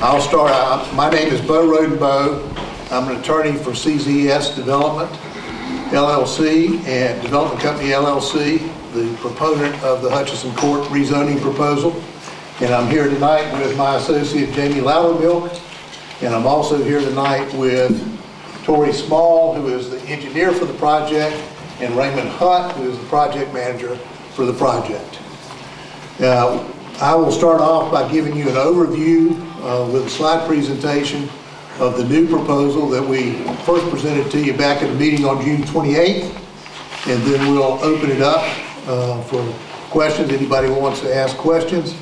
I'll start out. My name is Bo Rodenbough. I'm an attorney for CZS Development LLC and Development Company LLC, the proponent of the Hutchison Court rezoning proposal. And I'm here tonight with my associate Jamie Loudermilk. And I'm also here tonight with Tori Small, who is the engineer for the project, and Raymond Hunt, who is the project manager for the project. Now, I will start off by giving you an overview uh, with a slide presentation of the new proposal that we first presented to you back at the meeting on June 28th. And then we'll open it up uh, for questions. Anybody wants to ask questions.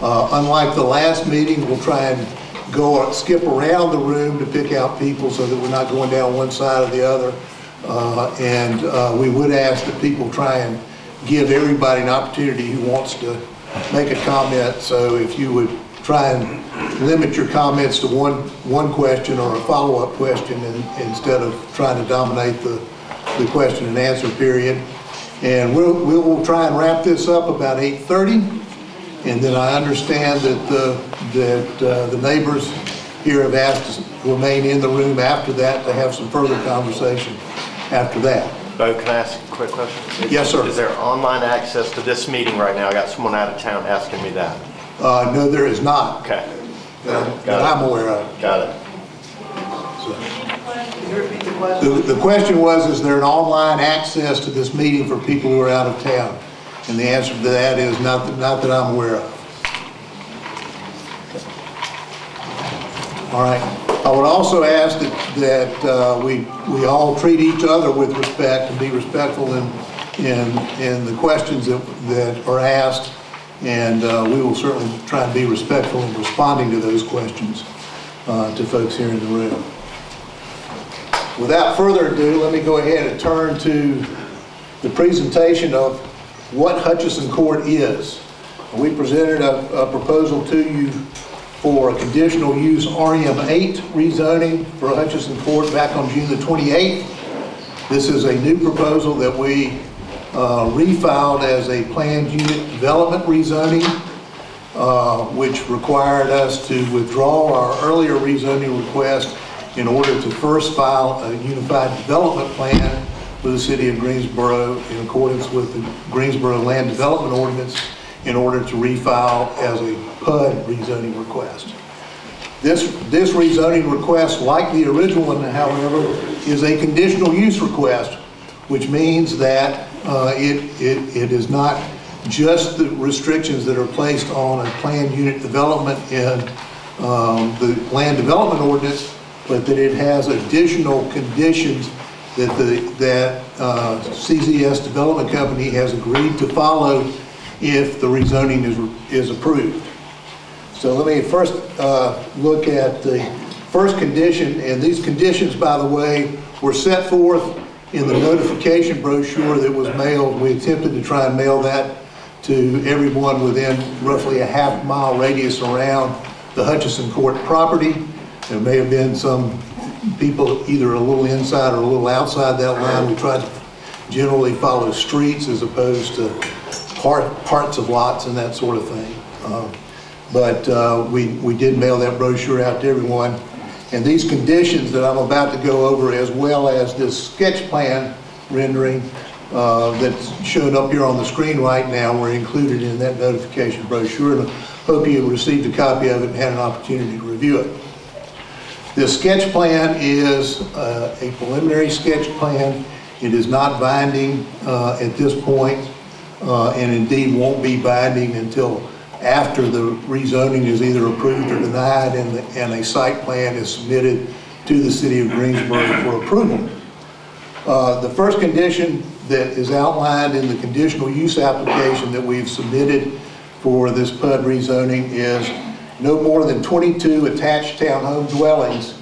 Uh, Unlike the last meeting, we'll try and go, skip around the room to pick out people so that we're not going down one side or the other. Uh, And uh, we would ask that people try and give everybody an opportunity who wants to make a comment. So if you would try and limit your comments to one, one question or a follow-up question and- instead of trying to dominate the, the question and answer period. And we'll, we will try and wrap this up about 8:30. And then I understand that the, that uh, the neighbors here have asked to remain in the room after that to have some further conversation after that. Bo, can I ask a quick question? Is- Yes, sir. Is there online access to this meeting right now? I got someone out of town asking me that. Uh, No, there is not, Okay, that that I'm aware of. got it. The, the question was, is there an online access to this meeting for people who are out of town? And the answer to that is not, that- not that I'm aware of. All right. I would also ask that, that uh, we, we all treat each other with respect and be respectful in, in, in the questions that, that are asked. And uh, we will certainly try and be respectful in responding to those questions uh, to folks here in the room. Without further ado, let me go ahead and turn to the presentation of what Hutchison Court is. We presented a, a proposal to you for a conditional use RM8 rezoning for Hutchison Court back on June the 28th. This is a new proposal that we refiled as a planned unit development rezoning, uh, which required us to withdraw our earlier rezoning request in order to first file a unified development plan with the city of Greensboro in accordance with the Greensboro Land Development Ordinance in order to refile as a PUD rezoning request. This, this rezoning request, like the original one, however, is a conditional use request, which means that uh, it, it, it is not just the restrictions that are placed on a planned unit development in um, the land development ordinance, but that it has additional conditions that the, that uh, CZS Development Company has agreed to follow if the rezoning is, is approved. So let me first uh, look at the first condition, and these conditions, by the way, were set forth in the notification brochure that was mailed. We attempted to try and mail that to everyone within roughly a half mile radius around the Hutchison Court property. There may have been some people either a little inside or a little outside that line. We tried to generally follow streets as opposed to part, parts of lots and that sort of thing. Um, But uh, we, we did mail that brochure out to everyone. And these conditions that I'm about to go over, as well as this sketch plan rendering uh, that's shown up here on the screen right now, were included in that notification brochure. And I hope you received a copy of it and had an opportunity to review it. The sketch plan is uh, a preliminary sketch plan. It is not binding uh, at this point, uh, and indeed won't be binding until after the rezoning is either approved or denied and, the- and a site plan is submitted to the city of Greensboro for approval. Uh, The first condition that is outlined in the conditional use application that we've submitted for this PUD rezoning is no more than 22 attached townhome dwellings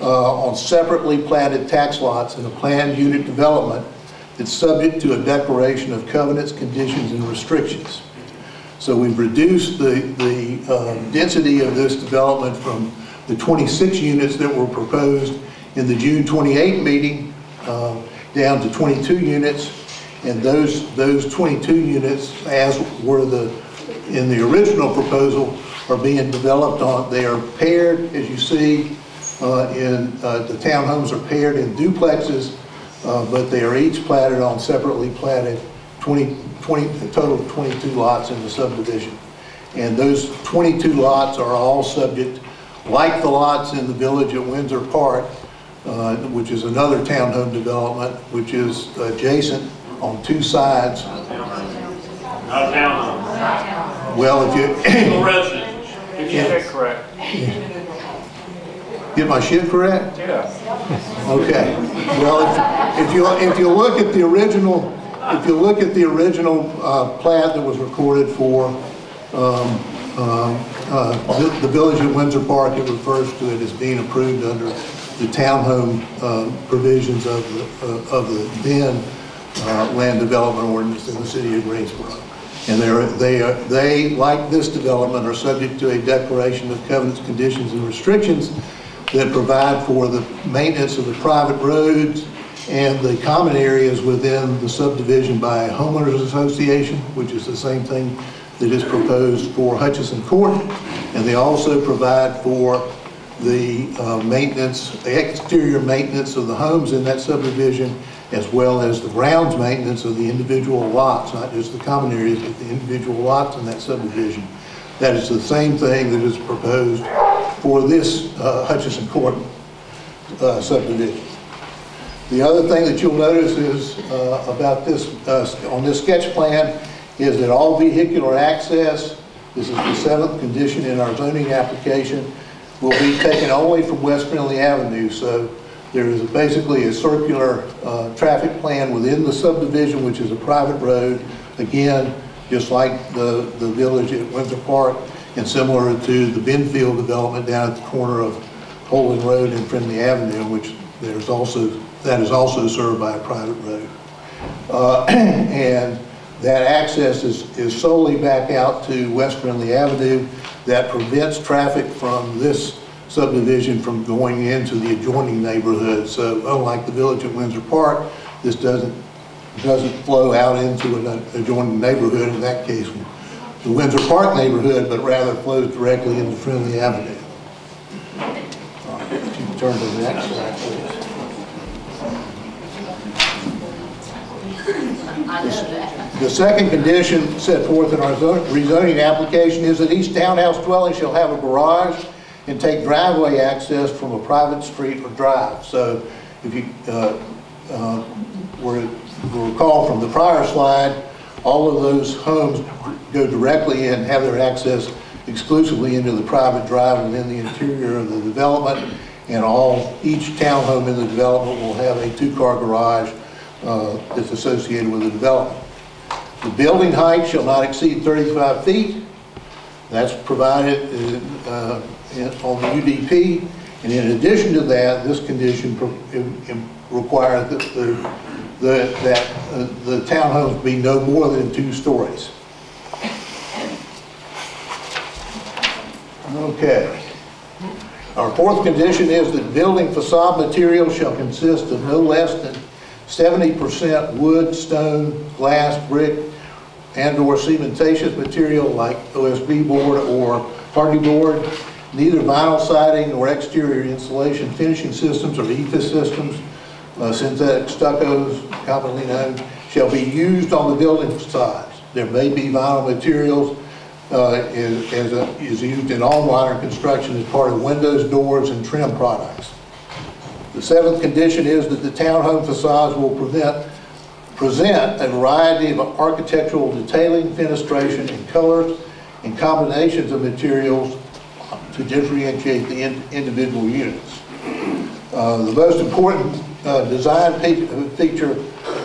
uh, on separately platted tax lots in a planned unit development that's subject to a declaration of covenants, conditions, and restrictions. So we've reduced the, the uh, density of this development from the 26 units that were proposed in the June 28 meeting uh, down to 22 units. And those, those 22 units, as were the, in the original proposal, are being developed on, they are paired, as you see, uh, in, uh, the townhomes are paired in duplexes, uh, but they are each platted on separately platted 20, 20, a total of 22 lots in the subdivision. And those 22 lots are all subject, like the lots in the village at Windsor Park, uh, which is another townhome development, which is adjacent on two sides. Not townhome, Well, if you, single residence. Get your shit correct. get my shit correct? Yeah. Okay. Well, if if you, if you look at the original, if you look at the original uh, plat that was recorded for um, um, uh, the the village of Windsor Park, it refers to it as being approved under the townhome um, provisions of the, uh, of the then uh, land development ordinance in the city of Greensboro. And they're, they, are- they, like this development, are subject to a declaration of covenants, conditions, and restrictions that provide for the maintenance of the private roads and the common areas within the subdivision by homeowners association, which is the same thing that is proposed for Hutchison Court. And they also provide for the uh, maintenance, the exterior maintenance of the homes in that subdivision, as well as the grounds maintenance of the individual lots, not just the common areas, but the individual lots in that subdivision. That is the same thing that is proposed for this uh, Hutchison Court uh, subdivision. The other thing that you'll notice is uh, about this, uh, on this sketch plan, is that all vehicular access, this is the seventh condition in our zoning application, will be taken only from West Friendly Avenue. So there is basically a circular uh, traffic plan within the subdivision, which is a private road. Again, just like the, the village at Windsor Park, and similar to the Benfield development down at the corner of Holden Road and Friendly Avenue, which there's also, that is also served by a private road. Uh, And that access is, is solely back out to West Friendly Avenue. That prevents traffic from this subdivision from going into the adjoining neighborhood. So unlike the village at Windsor Park, this doesn't, doesn't flow out into an adjoining neighborhood, in that case, the Windsor Park neighborhood, but rather flows directly into Friendly Avenue. Right, If you turn to the next slide, please. The second condition set forth in our rezoning application is that each townhouse dwelling shall have a garage and take driveway access from a private street or drive. So if you uh, uh, were were recall from the prior slide, all of those homes go directly in, have their access exclusively into the private drive within the interior of the development, and all, each townhome in the development will have a two-car garage uh, that's associated with the development. The building height shall not exceed 35 feet. That's provided uh, in- on the UDP. And in addition to that, this condition requires that the, the- that uh, the townhomes be no more than two stories. Okay. Our fourth condition is that building facade material shall consist of no less than 70% wood, stone, glass, brick, and/or cementitious material like OSB board or hardy board. Neither vinyl siding nor exterior insulation finishing systems or EIFS systems, uh, synthetic stuccos commonly known, shall be used on the building facades. There may be vinyl materials uh, is as a- is used in all modern construction as part of windows, doors, and trim products. The seventh condition is that the townhome facades will prevent, present a variety of architectural detailing, fenestration, and colors, and combinations of materials to differentiate the in- individual units. Uh, The most important uh, design feature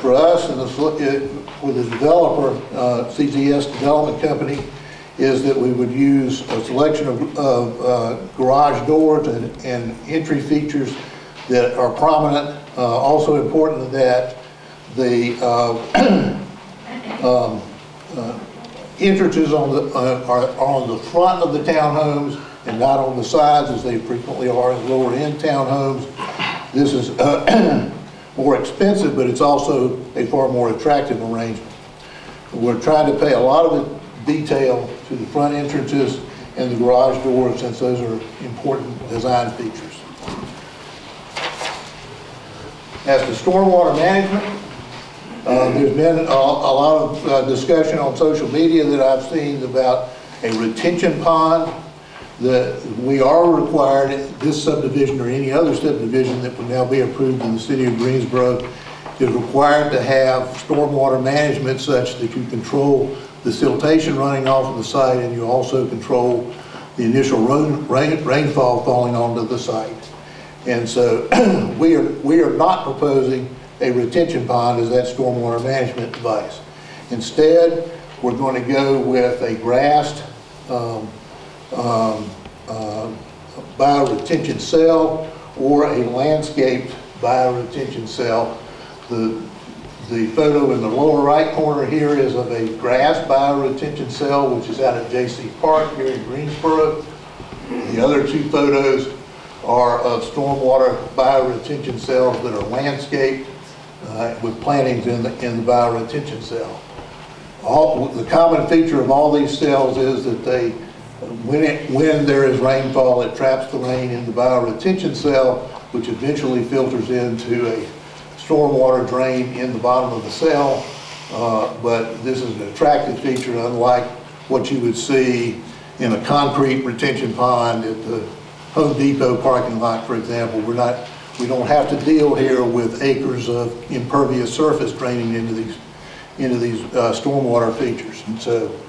for us and the uh, with the developer, uh, CZS Development Company, is that we would use a selection of- of uh, garage doors and and entry features that are prominent. Uh, Also important that, the uh, um, uh, entrances on the, uh, are on the front of the townhomes and not on the sides as they frequently are in lower-end townhomes. This is more expensive, but it's also a far more attractive arrangement. We're trying to pay a lot of the detail to the front entrances and the garage doors since those are important design features. As to stormwater management, uh, there's been a, a lot of uh, discussion on social media that I've seen about a retention pond. that we are required, this subdivision or any other subdivision that would now be approved in the city of Greensboro is required to have stormwater management such that you control the siltation running off of the site and you also control the initial rain, rain- rainfall falling onto the site. And so we are, we are not proposing a retention pond as that stormwater management device. Instead, we're going to go with a grassed um, um, uh, bioretention cell or a landscaped bioretention cell. The, the photo in the lower right corner here is of a grass bioretention cell, which is out at Jaycee Park here in Greensboro. The other two photos are of stormwater bioretention cells that are landscaped uh, with plantings in the, in the bioretention cell. All, the common feature of all these cells is that they, when it, when there is rainfall, it traps the rain in the bioretention cell, which eventually filters into a stormwater drain in the bottom of the cell. Uh, but this is an attractive feature, unlike what you would see in a concrete retention pond at the Home Depot parking lot, for example. We're not, we don't have to deal here with acres of impervious surface draining into these, into these uh, stormwater features. And so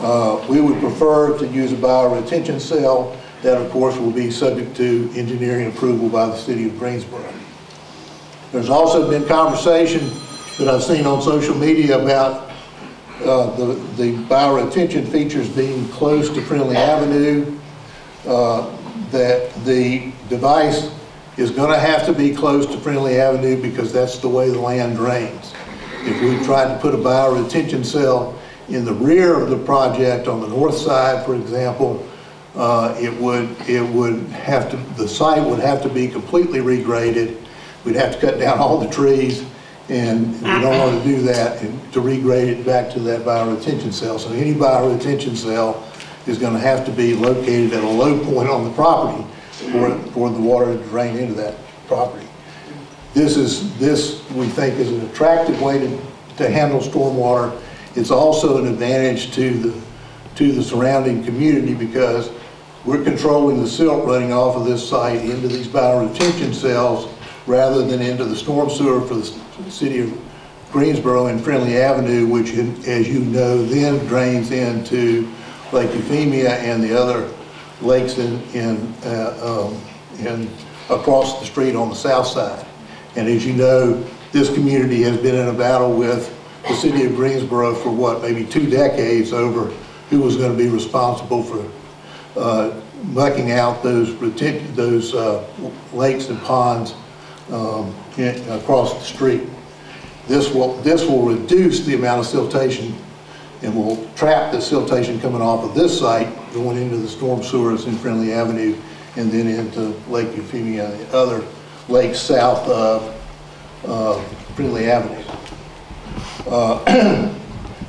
uh, we would prefer to use a bioretention cell. That, of course, will be subject to engineering approval by the city of Greensboro. There's also been conversation that I've seen on social media about uh, the the bioretention features being close to Friendly Avenue, uh, that the device is going to have to be close to Friendly Avenue because that's the way the land drains. If we tried to put a bioretention cell in the rear of the project on the north side, for example, uh, it would, it would have to, the site would have to be completely regraded. We'd have to cut down all the trees, and we don't want to do that, and to regrade it back to that bioretention cell. So any bioretention cell is going to have to be located at a low point on the property for, for the water to drain into that property. This is, this, we think, is an attractive way to, to handle stormwater. It's also an advantage to the, to the surrounding community because we're controlling the silt running off of this site into these bioretention cells rather than into the storm sewer for the city of Greensboro and Friendly Avenue, which, as you know, then drains into Lake Euphemia and the other lakes in, in, uh, um, in, across the street on the south side. And as you know, this community has been in a battle with the city of Greensboro for what, maybe two decades over who was going to be responsible for uh, mucking out those those uh, lakes and ponds um, in- across the street. This will, this will reduce the amount of siltation and will trap the siltation coming off of this site, going into the storm sewers in Friendly Avenue, and then into Lake Euphemia and the other lakes south of uh, Friendly Avenue. Uh,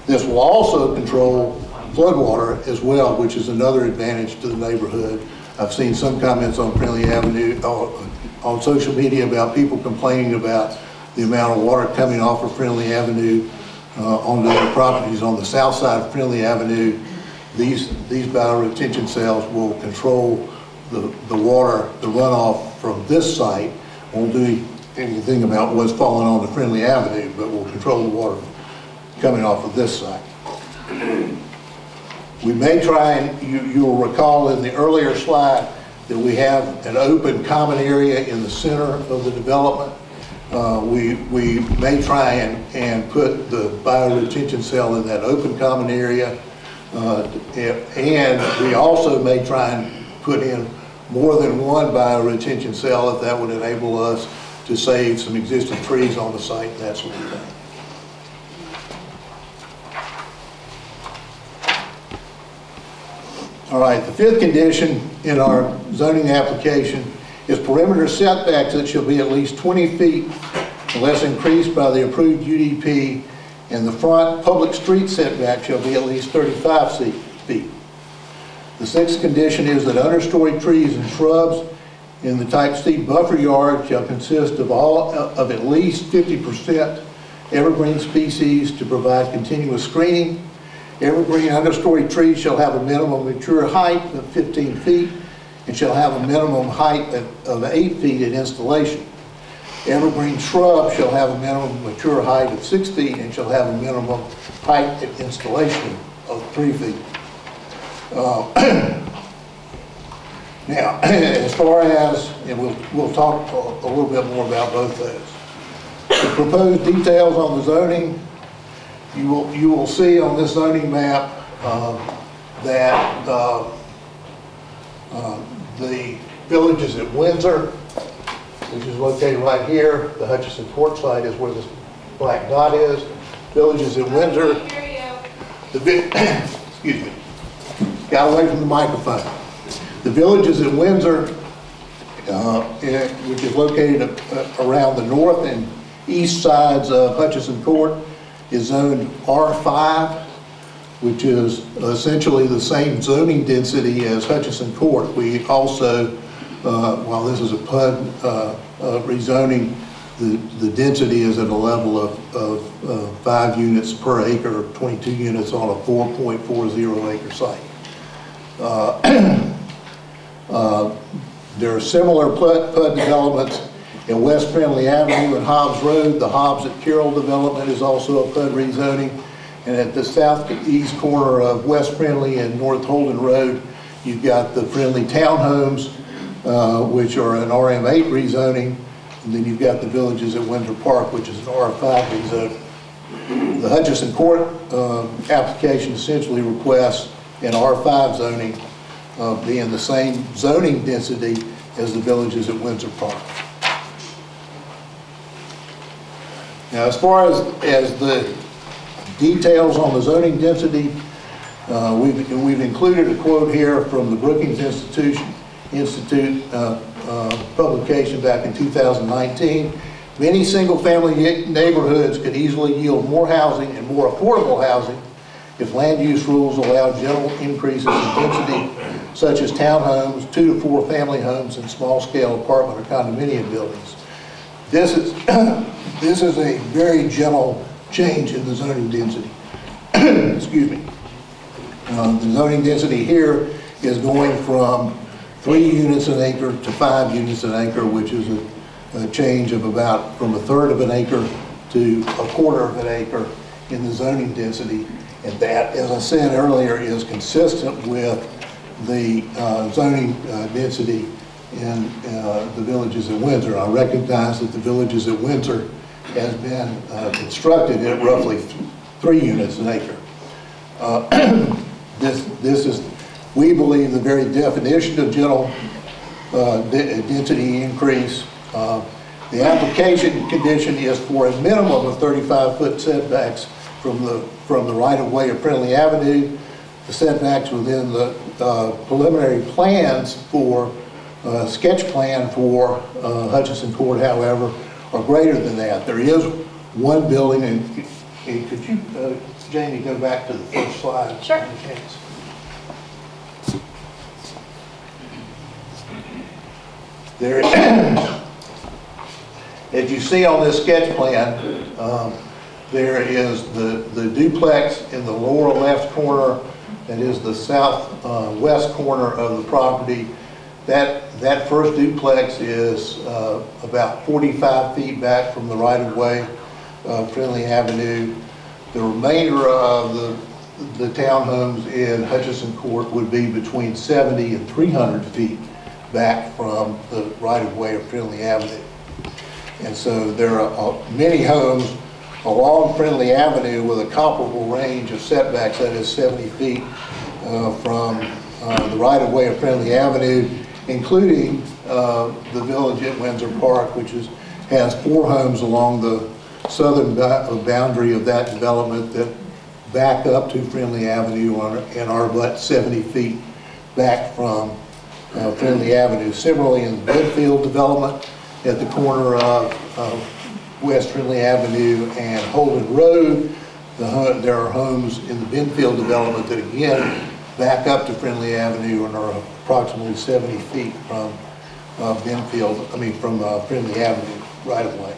This will also control floodwater as well, which is another advantage to the neighborhood. I've seen some comments on Friendly Avenue, uh, on social media about people complaining about the amount of water coming off of Friendly Avenue uh, onto their properties on the south side of Friendly Avenue. These, these bioretention cells will control the, the water, the runoff from this site. Won't do anything about what's falling onto Friendly Avenue, but will control the water coming off of this site. We may try, and you, you'll recall in the earlier slide that we have an open common area in the center of the development. Uh, we, we may try and, and put the bioretention cell in that open common area. Uh, and we also may try and put in more than one bioretention cell if that would enable us to save some existing trees on the site and that sort of thing. All right, the fifth condition in our zoning application is perimeter setbacks that shall be at least 20 feet unless increased by the approved UDP, and the front public street setback shall be at least 35 feet. The sixth condition is that understory trees and shrubs in the type C buffer yard shall consist of all, of at least 50% evergreen species to provide continuous screening. Evergreen understory trees shall have a minimum mature height of 15 feet and shall have a minimum height of 8 feet at installation. Evergreen shrub shall have a minimum mature height of 6 feet and shall have a minimum height at installation of 3 feet. Uh, Now, as far as, and we'll, we'll talk a little bit more about both those. The proposed details on the zoning, you will, you will see on this zoning map um, that uh, uh, the village is at Windsor, which is located right here. The Hutchinson Court site is where this black dot is. Village is at Windsor. The, excuse me, got away from the microphone. The village is in Windsor, uh, which is located uh, around the north and east sides of Hutchinson Court, is zoned R5, which is essentially the same zoning density as Hutchinson Court. We also, uh, while this is a PUD uh, uh, rezoning, the, the density is at a level of, of uh, five units per acre, 22 units on a 4.40 acre site. Uh, There are similar PUD PUD developments in West Friendly Avenue and Hobbs Road. The Hobbs at Carroll development is also a PUD rezoning. And at the southeast corner of West Friendly and North Holden Road, you've got the Friendly Townhomes, uh, which are an RM8 rezoning. And then you've got the villages at Windsor Park, which is an R5 rezoning. The Hutchinson Court uh, application essentially requests an R5 zoning uh, being the same zoning density as the villages at Windsor Park. Now, as far as, as the details on the zoning density, uh, we've, we've included a quote here from the Brookings Institution, Institute uh, uh, publication back in 2019. Many single-family neighborhoods could easily yield more housing and more affordable housing if land use rules allow general increases in density such as townhomes, two to four family homes, and small-scale apartment or condominium buildings. This is, this is a very gentle change in the zoning density. Excuse me. Uh, The zoning density here is going from three units an acre to five units an acre, which is a, a change of about, from a third of an acre to a quarter of an acre in the zoning density. And that, as I said earlier, is consistent with the uh, zoning uh, density in uh, the villages at Windsor. I recognize that the villages at Windsor has been uh, constructed at roughly th- three units an acre. Uh, This, this is, we believe, the very definition of general uh, de- density increase. Uh, The application condition is for a minimum of 35-foot setbacks from the, from the right-of-way of Friendly Avenue. The setbacks within the uh, preliminary plans for, uh, sketch plan for Hutchinson Court, however, are greater than that. There is one building, and and could you, uh, Jamie, go back to the first slide? Sure. There, as you see on this sketch plan, um, there is the the duplex in the lower left corner, that is the southwest corner of the property. That, that first duplex is uh, about 45 feet back from the right-of-way, uh, Friendly Avenue. The remainder of the, the townhomes in Hutchison Court would be between 70 and 300 feet back from the right-of-way of Friendly Avenue. And so there are uh, many homes along Friendly Avenue with a comparable range of setbacks, that is 70 feet uh, from uh, the right-of-way of Friendly Avenue, including uh, the village at Windsor Park, which is, has four homes along the southern boundary of that development that back up to Friendly Avenue and are but 70 feet back from uh, Friendly Avenue. Similarly, in the Benfield development at the corner of of West Friendly Avenue and Holden Road, the there are homes in the Benfield development that again back up to Friendly Avenue and are approximately 70 feet from uh, Benfield, I mean, from uh, Friendly Avenue right of way.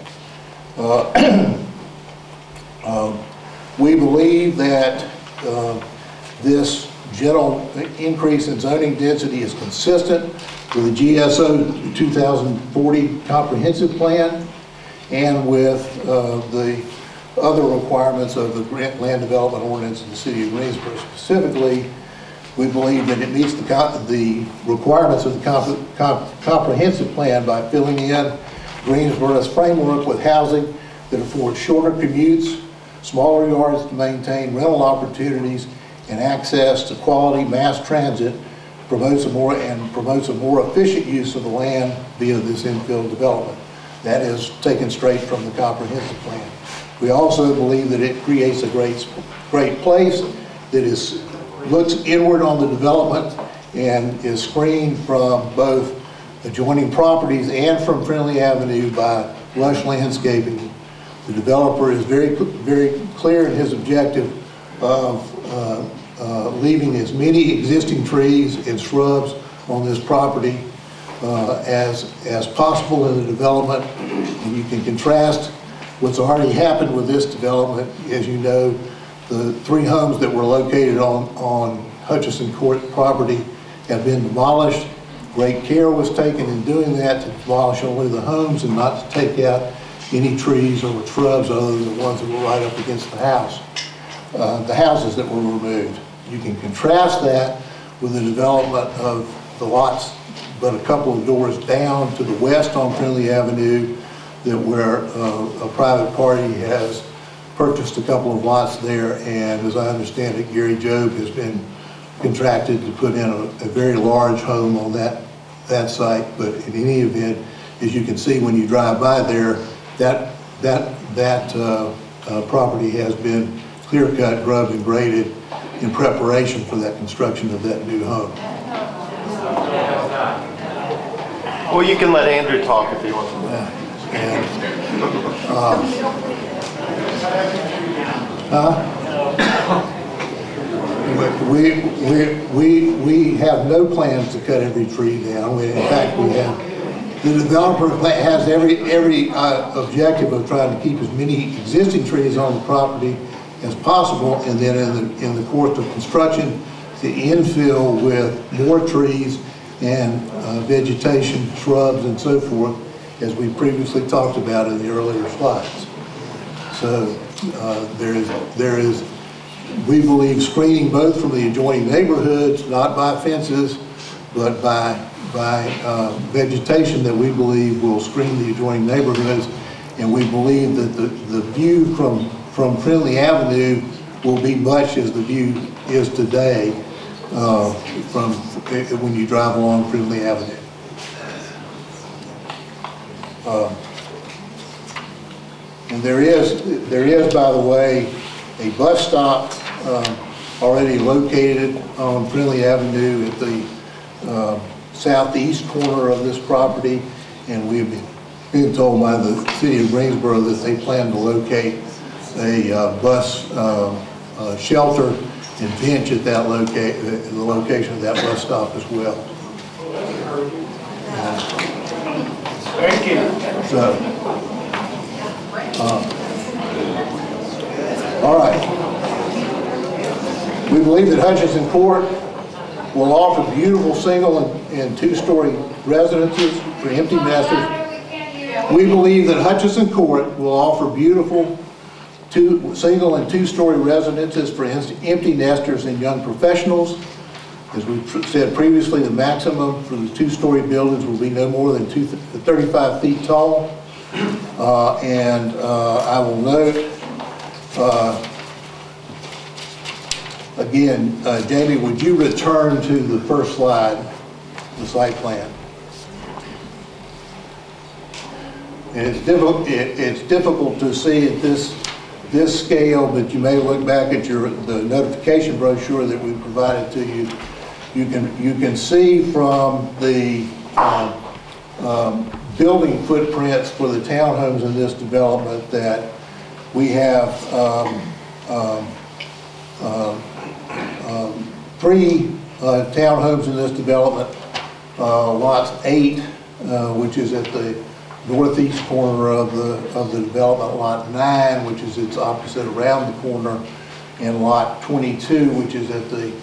Uh, um, We believe that uh, this general increase in zoning density is consistent with the GSO 2040 comprehensive plan and with uh, the other requirements of the land development ordinance in the city of Greensboro. Specifically, we believe that it meets the, the requirements of the comp- comp- comprehensive plan by filling in Greensboro's framework with housing that affords shorter commutes, smaller yards to maintain rental opportunities, and access to quality mass transit promotes a more, and promotes a more efficient use of the land via this infill development. That is taken straight from the comprehensive plan. We also believe that it creates a great, great place that is, looks inward on the development and is screened from both adjoining properties and from Friendly Avenue by lush landscaping. The developer is very, very clear in his objective of uh, uh, leaving as many existing trees and shrubs on this property uh, as, as possible in the development. And you can contrast what's already happened with this development. As you know, the three homes that were located on, on Hutchison Court property have been demolished. Great care was taken in doing that to demolish only the homes and not to take out any trees or shrubs other than the ones that were right up against the house, uh, the houses that were removed. You can contrast that with the development of the lots, but a couple of doors down to the west on Friendly Avenue, that where uh, a private party has purchased a couple of lots there, and as I understand it, Gary Job has been contracted to put in a, a very large home on that, that site, but in any event, as you can see when you drive by there, that, that, that uh, uh, property has been clear cut, grubbed, and graded in preparation for that construction of that new home. Well, you can let Andrew talk if he wants. And, uh, huh? We, we, we, we have no plans to cut every tree down. We- In fact, we have, the developer has every, every uh, objective of trying to keep as many existing trees on the property as possible, and then in the, in the course of construction, to infill with more trees and uh, vegetation, shrubs, and so forth, as we previously talked about in the earlier slides. So uh, there is, there is, we believe screening both from the adjoining neighborhoods, not by fences, but by, by uh, vegetation that we believe will screen the adjoining neighborhoods. And we believe that the, the view from, from Friendly Avenue will be much as the view is today uh, from, when you drive along Friendly Avenue. Um, And there is, there is, by the way, a bus stop um, already located on Friendly Avenue at the um, southeast corner of this property, and we've been being told by the city of Greensboro that they plan to locate a uh, bus um, uh, shelter and bench at that loca, the location of that bus stop as well. Thank you. So, uh, all right. We believe that Hutchinson Court will offer beautiful single and- and two-story residences for empty nesters. We believe that Hutchinson Court will offer beautiful two, single and two-story residences for empty nesters and young professionals. As we said previously, the maximum for the two-story buildings will be no more than two, 35 feet tall. Uh, And uh, I will note, uh, again, uh, Jamie, would you return to the first slide, the site plan? And it's difficult, it's difficult to see at this, this scale, but you may look back at your, the notification brochure that we provided to you. You can, you can see from the um, building footprints for the townhomes in this development that we have um, um, um, um, three uh, townhomes in this development. Uh, Lots eight, uh, which is at the northeast corner of the, of the development. Lot nine, which is its opposite around the corner. And lot 22, which is at the,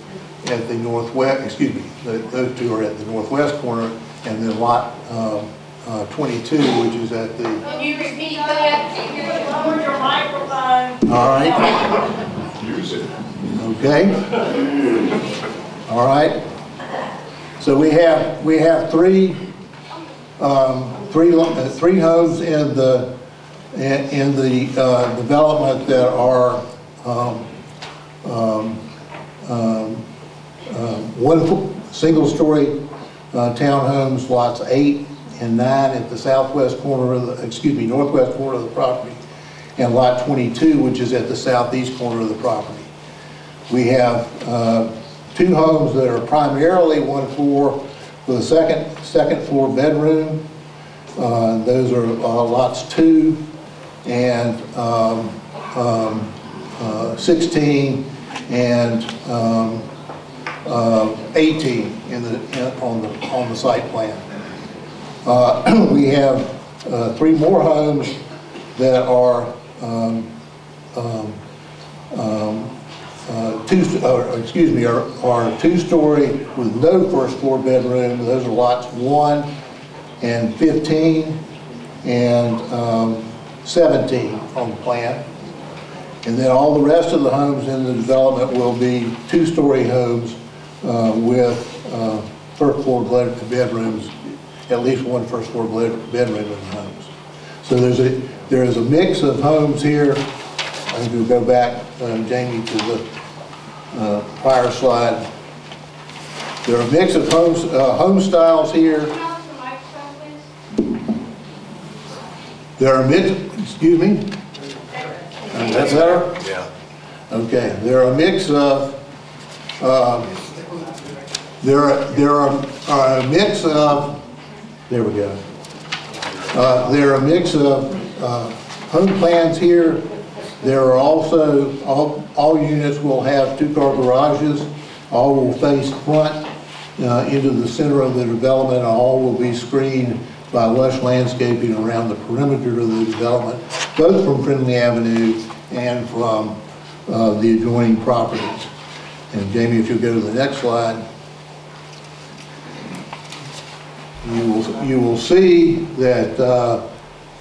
at the northwest, excuse me, th- those two are at the northwest corner. And then lot um, uh, 22, which is at the Can you repeat that? Lower your microphone. All right. Use it. Okay. All right. So we have, we have three, um, three, uh, three homes in the, in in the, uh, development that are, um, um, um, um, one, single-story, uh, townhomes, lots eight and nine at the southwest corner of the, excuse me, northwest corner of the property, and lot 22, which is at the southeast corner of the property. We have uh, two homes that are primarily one floor with a second, second floor bedroom. Uh, Those are uh, lots two and um, um, uh, 16 and um, uh, 18 in the, in- on the, on the site plan. Uh, We have uh, three more homes that are um, um, um, uh, two, or, excuse me, are, are two-story with no first floor bedroom. Those are lots one and 15 and um, 17 on the plan. And then all the rest of the homes in the development will be two-story homes uh, with uh, first floor bedrooms, at least one first floor bed- bedroom in the homes. So there's a, there is a mix of homes here. I think we'll go back, uh, Jamie, to the uh, prior slide. There are a mix of homes, uh, home styles here. Turn off the microphone. There are mix, excuse me? That's better? Yeah. Okay, there are a mix of, um, there there are are a mix of, there we go. Uh, There are a mix of uh, home plans here. There are also, all, all units will have two-car garages. All will face front uh, into the center of the development. All will be screened by lush landscaping around the perimeter of the development, both from Friendly Avenue and from uh, the adjoining properties. And Jamie, if you'll go to the next slide. You will, you will see that uh,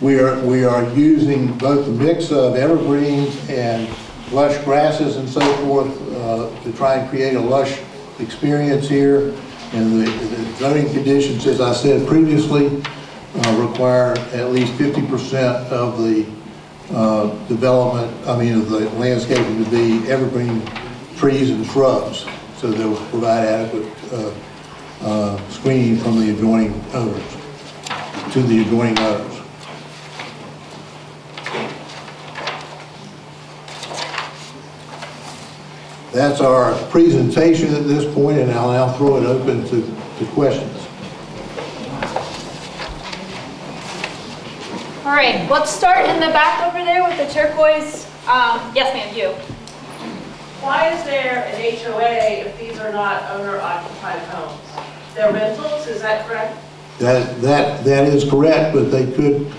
we are, we are using both a mix of evergreens and lush grasses and so forth uh, to try and create a lush experience here. And the the zoning conditions, as I said previously, uh, require at least 50% of the uh, development, I mean, of the landscaping to be evergreen trees and shrubs, so they'll provide adequate uh, screening from the adjoining owners, to the adjoining owners. That's our presentation at this point, and I'll now throw it open to, to questions. All right, let's start in the back over there with the turquoise. Um, yes, ma'am, you. Why is there an HOA if these are not owner occupied homes? They're rentals, is that correct? That, that, that is correct, but they could,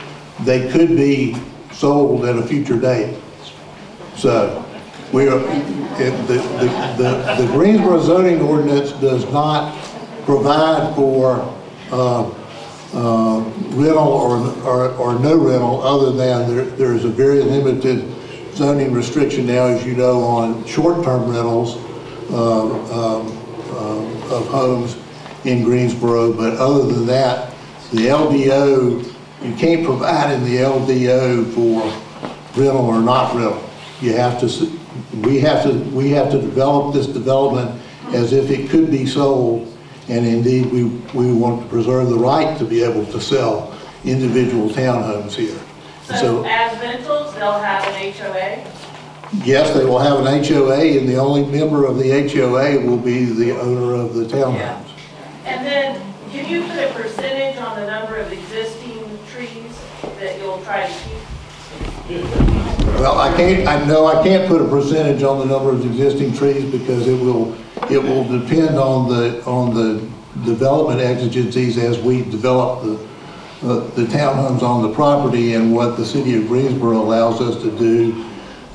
they could be sold at a future date. So, we are, it- the, the, the the Greensboro zoning ordinance does not provide for, uh, uh, rental or, or, or no rental, other than there, there is a very limited zoning restriction now, as you know, on short-term rentals, uh, um, um, of homes in Greensboro, but other than that, the LDO, you can't provide in the LDO for rental or not rental. You have to, we have to, we have to develop this development as if it could be sold, and indeed, we, we want to preserve the right to be able to sell individual townhomes here. And So as rentals, they'll have an HOA? Yes, they will have an HOA, and the only member of the HOA will be the owner of the townhouse. And then, can you put a percentage on the number of existing trees that you'll try to keep? Well, I can't, I know I can't put a percentage on the number of existing trees because it will, it will depend on the, on the development exigencies as we develop the, uh, the townhomes on the property and what the city of Greensboro allows us to do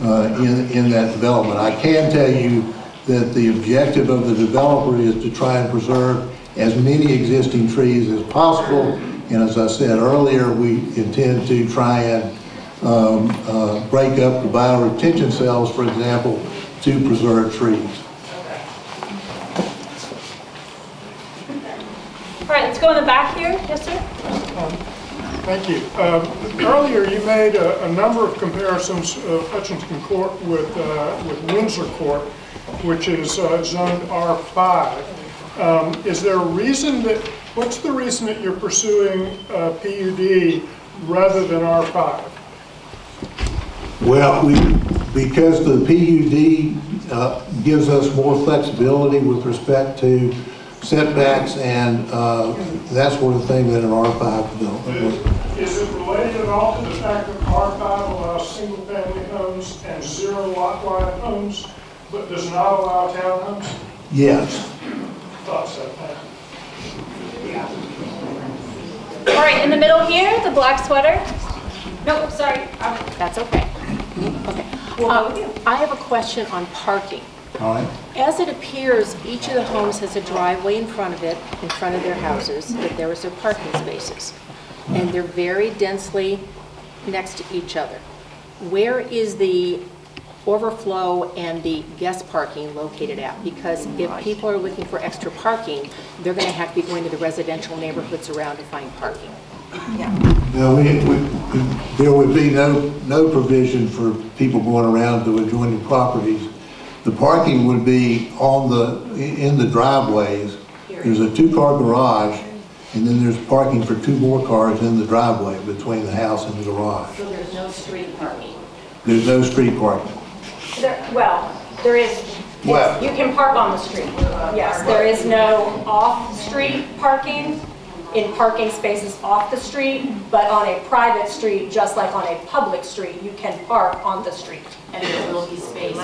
uh, in, in that development. I can tell you that the objective of the developer is to try and preserve as many existing trees as possible. And as I said earlier, we intend to try and um, uh, break up the bioretention cells, for example, to preserve trees. All right, let's go in the back here. Yes, sir? Thank you. Um, Earlier, you made a, a number of comparisons of Hutchinson Court with, uh, with Windsor Court, which is uh, zoned R5. Um, Is there a reason that, what's the reason that you're pursuing uh, PUD rather than R5? Well, we, because the PUD uh, gives us more flexibility with respect to setbacks and uh, that sort of thing that an R5 development would. Is it related at all to the fact that R5 allows single-family homes and zero lot-line homes, but does not allow townhomes? Yes. Thought so, thank you. All right, in the middle here, the black sweater. No, sorry. um, That's okay. Okay. We'll Um. I have a question on parking. All right. As it appears, each of the homes has a driveway in front of it, in front of their houses, that there is their parking spaces. And they're very densely next to each other. Where is the overflow and the guest parking located at? Because if people are looking for extra parking, they're going to have to be going to the residential neighborhoods around to find parking. No, we, we, there would be no, no provision for people going around to adjoining properties. The parking would be on the, in the driveways. There's a two-car garage, and then there's parking for two more cars in the driveway between the house and the garage. So there's no street parking? There's no street parking. There, well, there is, Well- you can park on the street. Yes, there is no off-street parking in parking spaces off the street, but on a private street, just like on a public street, you can park on the street. And there will be space.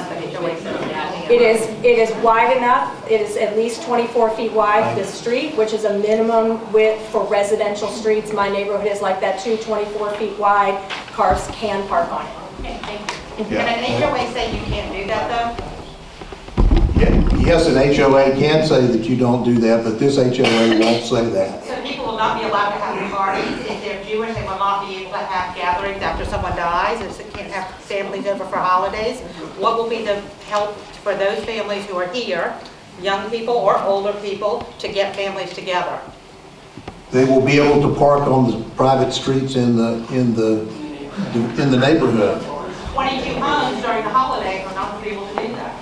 It is, it is wide enough, it is at least 24 feet wide, this street, which is a minimum width for residential streets. My neighborhood is like that too, 24 feet wide, cars can park on it. Okay, thank you. Can an HOA say you can't do that, though? Yes, an HOA can say that you don't do that, but this HOA won't say that. So people will not be allowed to have parties if they're Jewish, they will not be able to have gatherings after someone dies, if they can't have families over for holidays. What will be the help for those families who are here, young people or older people, to get families together? They will be able to park on the private streets in the, in the, in the neighborhood. 22 homes during the holidays are not able to do that.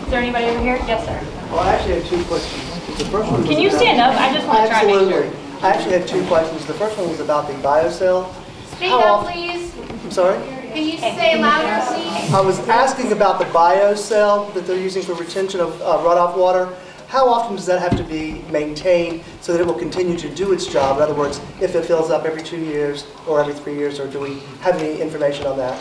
Is there anybody over here? Yes, sir. Well, I actually have two questions. The first one was Can you stand up? I just want to try and make sure. Absolutely. I actually have two questions. The first one was about the biocell. Speak How up, often- please. I'm sorry? Can you say louder, please? I was asking about the biocell that they're using for retention of uh, runoff water. How often does that have to be maintained so that it will continue to do its job? In other words, if it fills up every two years or every three years, or do we have any information on that?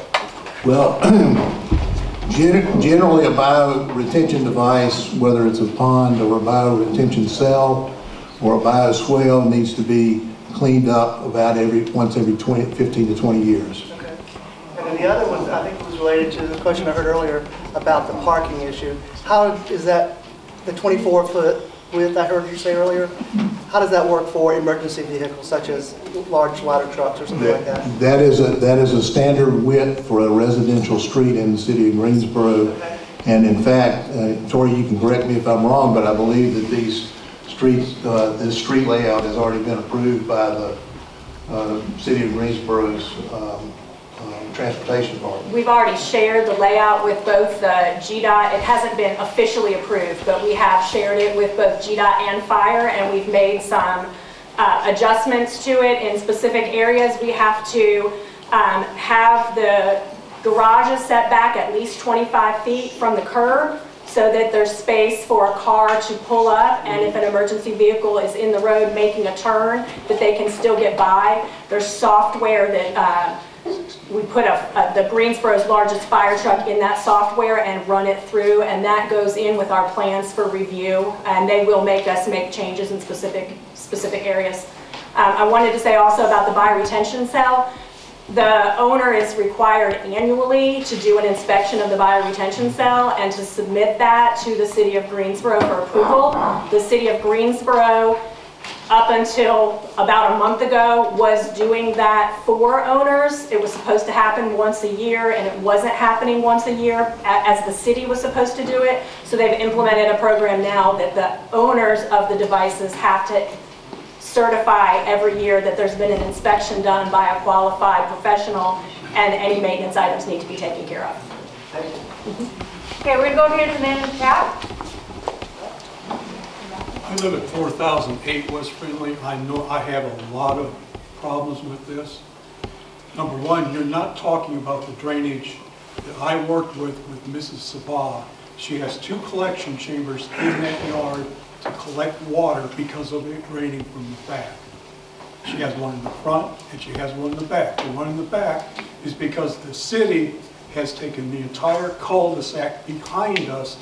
Well, gen- generally a bio-retention device, whether it's a pond or a bio-retention cell or a bioswale, needs to be cleaned up about every, once every 20, 15 to 20 years. Okay. And then the other one, I think was related to the question I heard earlier about the parking issue. How is that, the 24-foot width I heard you say earlier, how does that work for emergency vehicles such as large ladder trucks or something like that? That is a, that is a standard width for a residential street in the city of Greensboro. And in fact, uh, Tori, you can correct me if I'm wrong, but I believe that these streets, uh, this street layout has already been approved by the uh, city of Greensboro's um, transportation department. We've already shared the layout with both the GDOT. It hasn't been officially approved, but we have shared it with both GDOT and fire, and we've made some uh, adjustments to it in specific areas. We have to um, have the garages set back at least 25 feet from the curb so that there's space for a car to pull up, and if an emergency vehicle is in the road making a turn, that they can still get by. There's software that uh, we put a, a- the Greensboro's largest fire truck in that software and run it through, and that goes in with our plans for review, and they will make us make changes in specific, specific areas. Um, I wanted to say also about the bioretention cell. The owner is required annually to do an inspection of the bioretention cell and to submit that to the city of Greensboro for approval. The city of Greensboro up until about a month ago, was doing that for owners. It was supposed to happen once a year, and it wasn't happening once a year, as the city was supposed to do it. So they've implemented a program now that the owners of the devices have to certify every year that there's been an inspection done by a qualified professional, and any maintenance items need to be taken care of. Okay, we're gonna go here to the man in the cap. I live at 4008 West Friendly. I know I have a lot of problems with this. Number one, you're not talking about the drainage that I worked with, with Mrs. Sabah. She has two collection chambers in that yard to collect water because of it draining from the back. She has one in the front and she has one in the back. The one in the back is because the city has taken the entire cul-de-sac behind us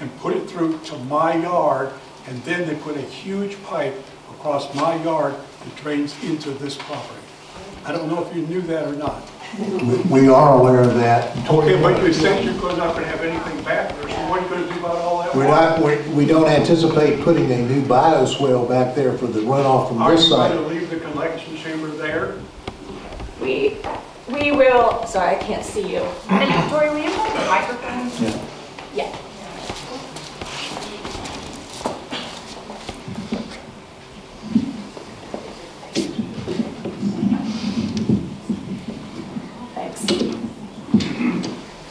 and put it through to my yard, and then they put a huge pipe across my yard that drains into this property. I don't know if you knew that or not. We- We are aware of that. Okay, but you said you're not gonna have anything back there, so what are you gonna do about all that We're water? not, we we don't anticipate putting a new bioswale back there for the runoff from Are this you site. gonna leave the collection chamber there? We, we will, sorry, I can't see you. And Victoria, will you hold the microphone? Yeah. Thanks.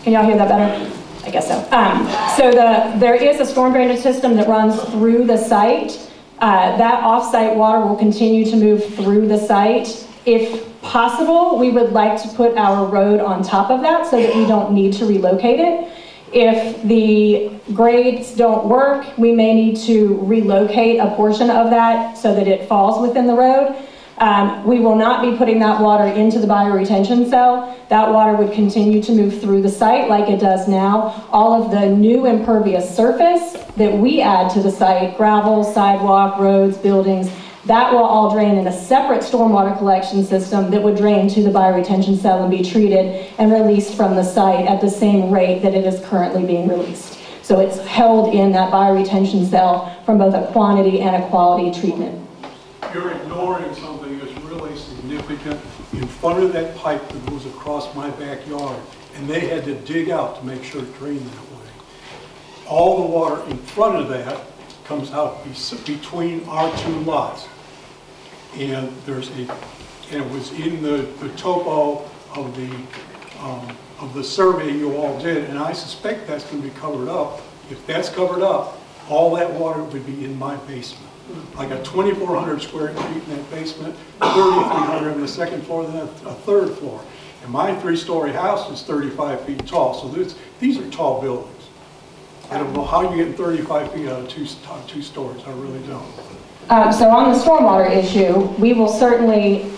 Can y'all hear that better? I guess so. Um, So the, there is a storm drainage system that runs through the site. Uh, That off-site water will continue to move through the site. If possible, we would like to put our road on top of that so that we don't need to relocate it. If the grades don't work, we may need to relocate a portion of that so that it falls within the road. Um, We will not be putting that water into the bioretention cell. That water would continue to move through the site like it does now. All of the new impervious surface that we add to the site, gravel, sidewalk, roads, buildings, that will all drain in a separate stormwater collection system that would drain to the bioretention cell and be treated and released from the site at the same rate that it is currently being released. So it's held in that bioretention cell from both a quantity and a quality treatment. You're ignoring something significant in front of that pipe that goes across my backyard. And they had to dig out to make sure it drained that way. All the water in front of that comes out between our two lots. And there's a, and it was in the, the topo of the, um, of the survey you all did, and I suspect that's gonna be covered up. If that's covered up, all that water would be in my basement. I got 2,400 square feet in that basement, 3,300 on the second floor, then a third floor. And my three-story house is 35 feet tall, so this, these are tall buildings. I don't know how you're getting 35 feet out of two, two stories, I really don't. Um, So on the stormwater issue, we will certainly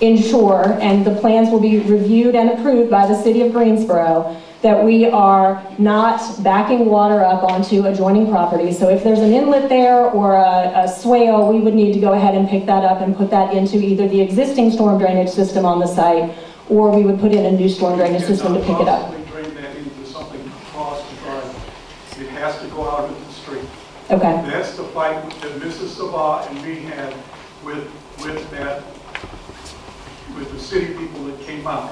ensure, and the plans will be reviewed and approved by the city of Greensboro, that we are not backing water up onto adjoining properties. So if there's an inlet there or a a swale, we would need to go ahead and pick that up and put that into either the existing storm drainage system on the site, or we would put in a new storm drainage system to pick it up. Drain that into something across the driveway. It has to go out into the street. Okay, That's the fight that Mrs. Sabah and me had with, with that, with the city people that came out.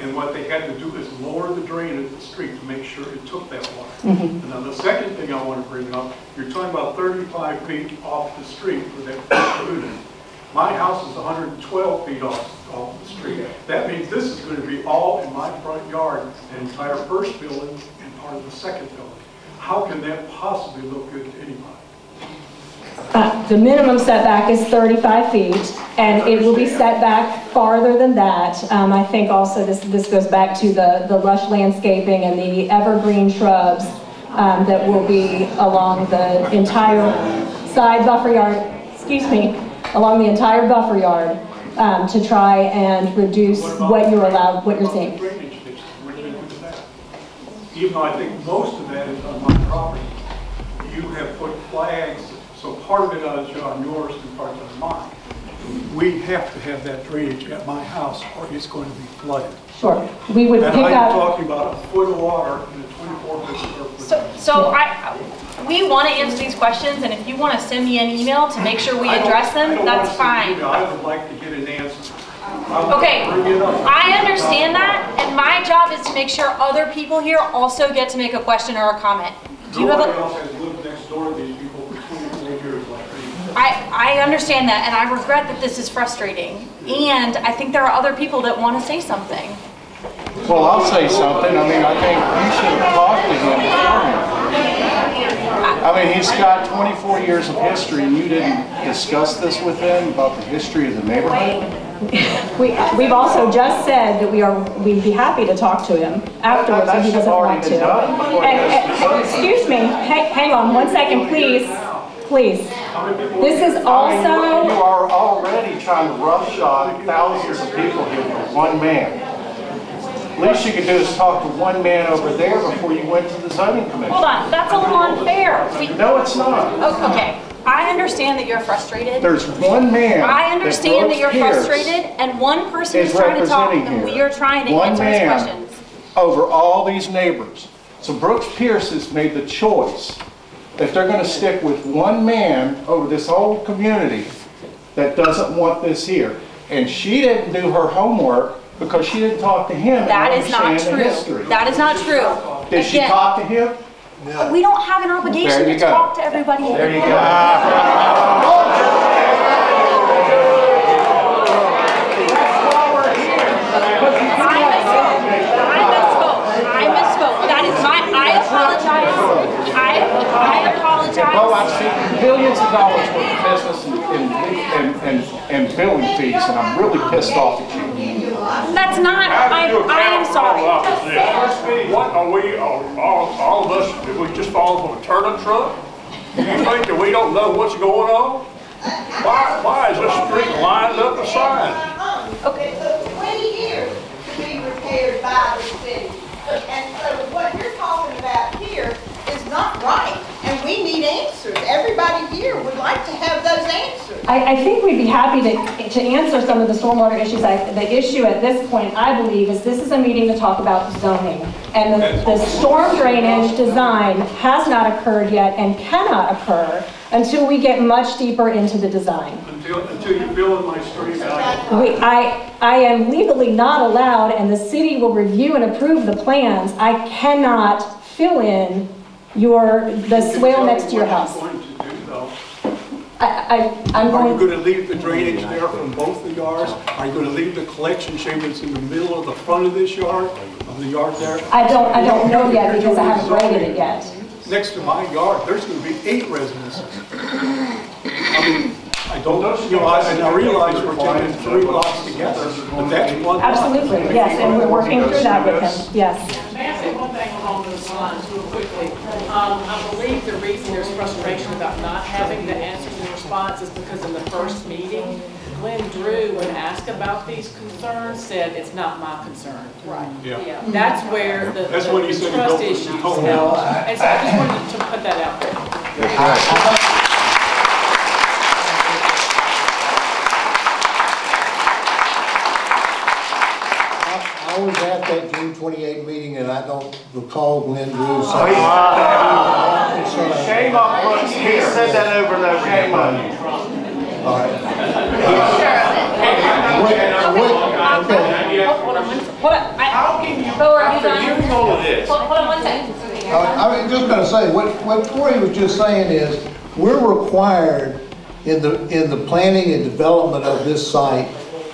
And what they had to do is lower the drain at the street to make sure it took that water. And now the second thing I want to bring up, you're talking about 35 feet off the street for that first unit. My house is 112 feet off, off the street. Mm-hmm. That means this is going to be all in my front yard, the entire first building and part of the second building. How can that possibly look good to anybody? The minimum setback is 35 feet, and it will be set back farther than that. Um, I think also this, this goes back to the, the lush landscaping and the evergreen shrubs um, that will be along the entire side buffer yard, excuse me, along the entire buffer yard. um, to try and reduce about what you're allowed, what you're seeing. Drainage fixes, what are you gonna do with that? Even though I think most of that is on my property, you have put flags, so part of it uh, is on yours and part of it on mine. We have to have that drainage at my house or it's going to be flooded. Sure. We would And pick I'm up, talking about a foot of water in a 24 foot square foot. So, so I, we want to answer these questions, and if you want to send me an email to make sure we I don't- address I them, don't that's want to send you- fine. I would like to get an answer. I want Okay, bring it up. I understand that, and my job is to make sure other people here also get to make a question or a comment. Do you have Nobody a, else has lived next door to these people for 24 years like me. I, I understand that, and I regret that this is frustrating. And I think there are other people that want to say something. Well, I'll say something. I mean, I think you should have talked to him beforehand. I mean, he's got 24 years of history, and you didn't discuss this with him about the history of the neighborhood? we, we've also just said that we are, we'd be happy to talk to him afterwards if he doesn't want to. been done before And- and- Excuse me, hang, hang on one second, please, please. This is I mean, you- also. You are already trying to roughshod thousands of people here for one man. Least you could do is talk to one man over there before you went to the zoning commission. Hold on, that's a little unfair. We, No, it's not. oh, okay, I understand that you're frustrated. There's one man. I understand that you're frustrated, and one person is is trying to talk, and we are trying to One answer his questions. Over all these neighbors. So Brooks Pierce has made the choice that they're gonna stick with one man over this whole community that doesn't want this here. And she didn't do her homework because she didn't talk to him That is not true. That is not true. Did she talk to him? No. We don't have an obligation to go. talk to everybody. There you go. I misspoke. I misspoke. I misspoke. That is my, I apologize. I, I apologize. Well, I've seen billions of dollars worth of business and, and, and, and billing fees, and I'm really pissed off at you. That's not, I, I am sorry. What are we, all, all all of us, did we just fall from a turnip truck? You think that we don't know what's going on? Why, why is this street lined up with signs? It took 20 years to be repaired by the city. And so what you're talking about here is not right, and we need answers. Everybody here would like to have those answers. I, I think we'd be happy to, to answer some of the stormwater issues. I, the issue at this point, I believe, is this is a meeting to talk about zoning. And the, the storm drainage design has not occurred yet and cannot occur until we get much deeper into the design. Until, until you fill in my street, I, We, I, I am legally not allowed, and the city will review and approve the plans. I cannot fill in your, the swale next to your house. What you're going to do though, I, I, I'm Are you going, going to leave the drainage there from both the yards? Are you going to leave the collection chambers in the middle of the front of this yard, of the yard there? I don't, I don't know yet because I haven't graded it yet. Next to my yard, there's going to be eight residences. I mean, I don't, you know, I- and I realize we're taking three lots together, but that's one lot. Absolutely, yes, and we're working through that with him, yes. May I say one thing along those lines real quickly? Um, I believe the reason there's frustration about not having the answers and response is because in the first meeting, Glenn Drew, when asked about these concerns, said, it's not my concern. Right. Yeah. That's where the That's when he the said trust built the issues home. come. And so I just wanted to put that out there. I I was at that June 28 meeting, and I don't recall Glenn Drew Oh, saying. Shame on Brooks Pierce. He said that over and over Shame on again. you. All right. Hold on, one- hold on, I, oh, are you done? You know this. Hold hold on one second. Uh, I was just gonna say, what, what Corey was just saying is, we're required in the, in the planning and development of this site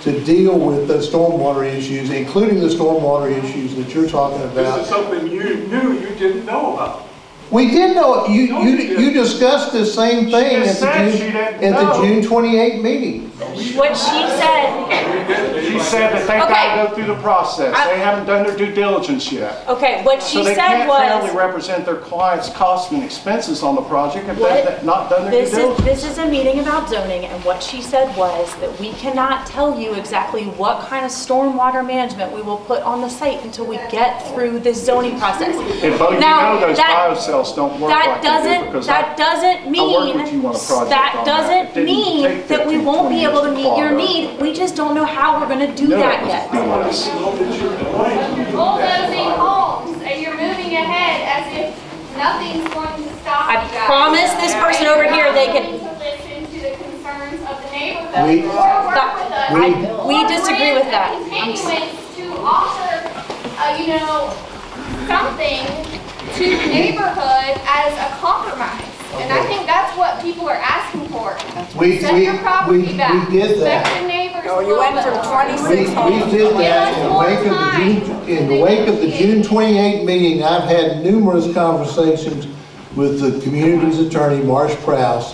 to deal with the stormwater issues, including the stormwater issues that you're talking about. This is something you knew you didn't know about. We did know, you, No, you, you you discussed the same thing just at the June, at the know. June 28 meeting. What she said, She said that they Okay. gotta go through the process. I- They haven't done their due diligence yet. Okay, what she So she they said can't fairly was, represent their clients' costs and expenses on the project if What- they've not done their due this is, diligence. this is a meeting about zoning, and what she said was that we cannot tell you exactly what kind of stormwater management we will put on the site until we get through this zoning process. And Bo, you Now, know those that- biocells don't work That like they do doesn't, I, that doesn't I with mean, you on a project that doesn't didn't mean that we won't be 15, able to meet your need. We just don't know how we're gonna do No, that it yet. was bulldozing homes, and you're moving ahead as if nothing's going to stop I you guys. promise this person over here they can- You're not willing to listen to the concerns of the neighborhood, We- or with us. we- or we disagree with that. to offer, uh, you know, something to the neighborhood as a compromise. And I think that's what people are asking for. We, Set we, your we, property back. we did Let that. your neighbors Oh, you went from flow. 26 We, we did that in the wake of the June, in the wake of the June 28 meeting. I've had numerous conversations with the community's attorney, Marsh Prowse,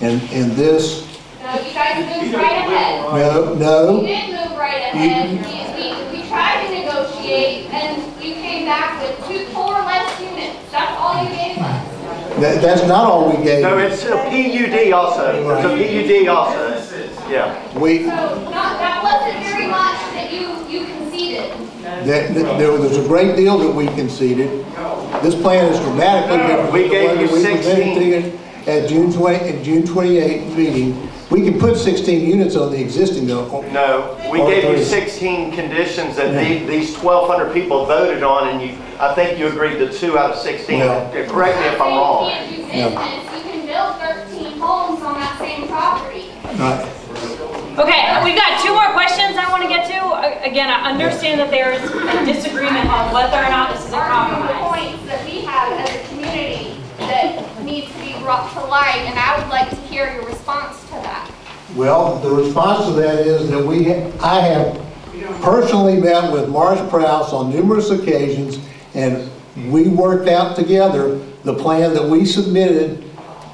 and, and this, No, you guys moved right ahead. no, We no, did move right ahead. We, we, we tried to negotiate and you came back with two, four less units. That's all you gave us. That, that's not all we gave. No, it's a PUD also. There's a PUD also. Yeah. We, So not, that wasn't very much that you, you conceded. that, that- there was a great deal that we conceded. This plan is dramatically different. We gave you we 16. To you At June 20, at June 28 meeting. We can put 16 units on the existing though. No, we gave you 16 conditions that the- these 1,200 people voted on, and you, I think you agreed to two out of 16. No. Correct me if I'm wrong. You can't do business. You can build thirteen homes on that same property. Right. Okay, we've got two more questions I want to get to. A- Again, I understand that there is a disagreement on whether or not this is a Arguing the compromise. points that we have as a community that needs to be brought to light, and I would like to hear your response to that. Well, the response to that is that we, I have personally met with Marsh Prowse on numerous occasions, and we worked out together the plan that we submitted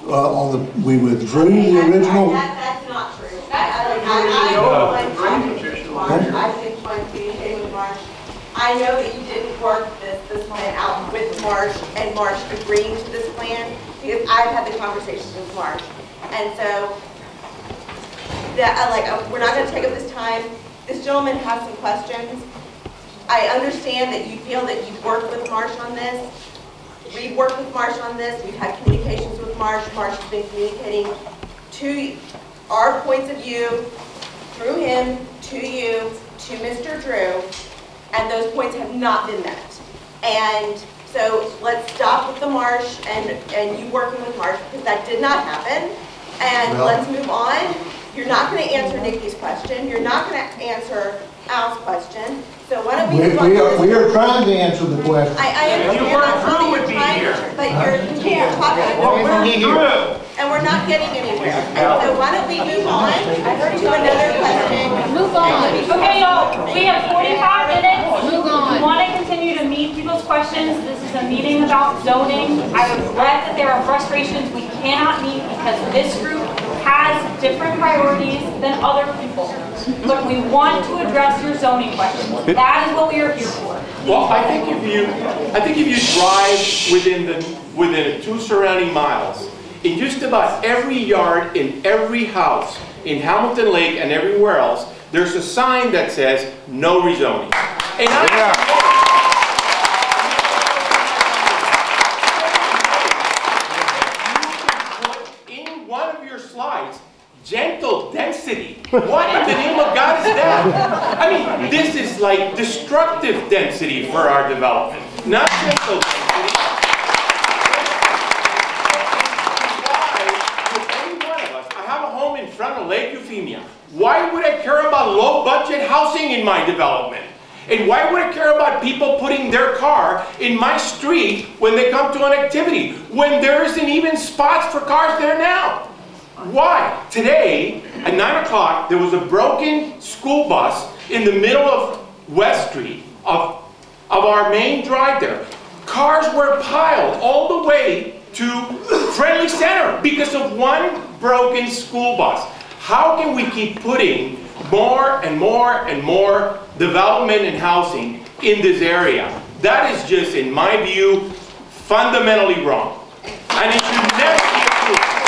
uh, on the, we withdrew the original. That, that's not true. I know that you didn't work this, this plan out with Marsh and Marsh agreeing to this plan, because I've had the conversations with Marsh. And so, that, I like, uh, we're not gonna take up this time. This gentleman has some questions. I understand that you feel that you've worked with Marsh on this. We've worked with Marsh on this, we've had communications with Marsh, Marsh has been communicating to our points of view, through him, to you, to Mr. Drew, and those points have not been met. And so let's stop with the Marsh and, and you working with Marsh, because that did not happen. And Well- let's move on. You're not gonna answer Nikki's question, you're not gonna answer Al's question, so why don't we We, move on we are, we are trying to answer the question. I, I understand You weren't through with me trying here. to, but you're, you're talking Well, over we're through. And we're not getting anywhere. And so why don't we move on to another question? Move on. Okay, y'all, we have 45 minutes. Move on. We want to continue to meet people's questions. This is a meeting about zoning. I regret that there are frustrations we cannot meet because this group has different priorities than other people. But we want to address your zoning questions. That is what we are here for. Well, I think if you, I think if you drive within the, within two surrounding miles, in just about every yard, in every house, in Hamilton Lake and everywhere else, there's a sign that says, no rezoning. And I, in one of your slides, gentle density. What in the name of God is that? I mean, this is like destructive density for our development, not gentle density. Why would any one of us, I have a home in front of Lake Euphemia. Why would About low-budget housing in my development? And why would I care about people putting their car in my street when they come to an activity, when there isn't even spots for cars there now? Why? Today, at 9 o'clock, there was a broken school bus in the middle of West Street, of, of our main drive there. Cars were piled all the way to Friendly Center because of one broken school bus. How can we keep putting more and more and more development and housing in this area. That is just, in my view, fundamentally wrong. And it should never be approved.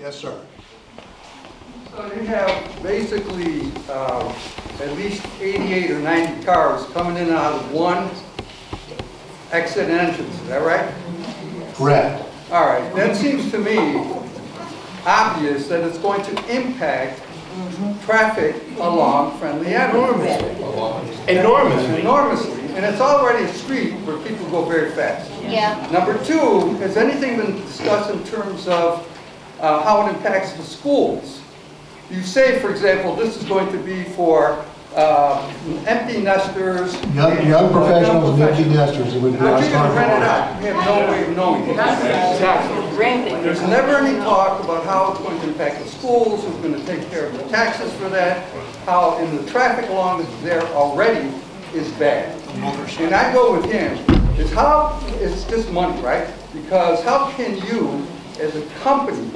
Yes, sir. So you have basically uh, at least 88 or 90 cars coming in and out of one exit entrance, is that right? Correct. All right, that seems to me obvious that it's going to impact traffic along Friendly Avenue. Enormously. Enormously, and it's already a street where people go very fast. Yeah. Number two, has anything been discussed in terms of uh, how it impacts the schools? You say, for example, this is going to be for uh, empty nesters. Young, and- young professionals and empty nesters, it would be Now, our if you're gonna rent it out, you have no way of knowing. Exactly. There's never any talk about how it's going to impact the schools, who's going to take care of the taxes for that, how, in the traffic along there already is bad. And I go with him, is how, it's just money, right? Because how can you, as a company,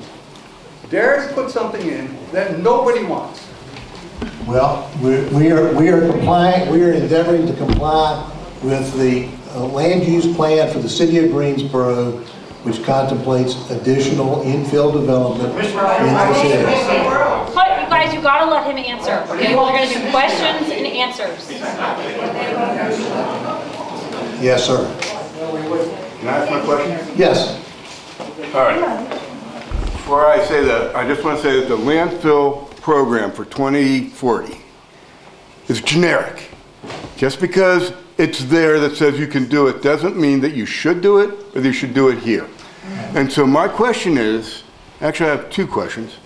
dare to put something in that nobody wants? Well, we're- we are, we are complying, we are endeavoring to comply with the uh, land use plan for the city of Greensboro, which contemplates additional infill development in this area. But you guys, you gotta let him answer, okay? We're gonna do questions and answers. Yes, sir. Can I ask my question? Yes. All right. Before I say that, I just want to say that the landfill program for 2040 is generic. Just because it's there that says you can do it doesn't mean that you should do it or that you should do it here. And so my question is, actually I have two questions,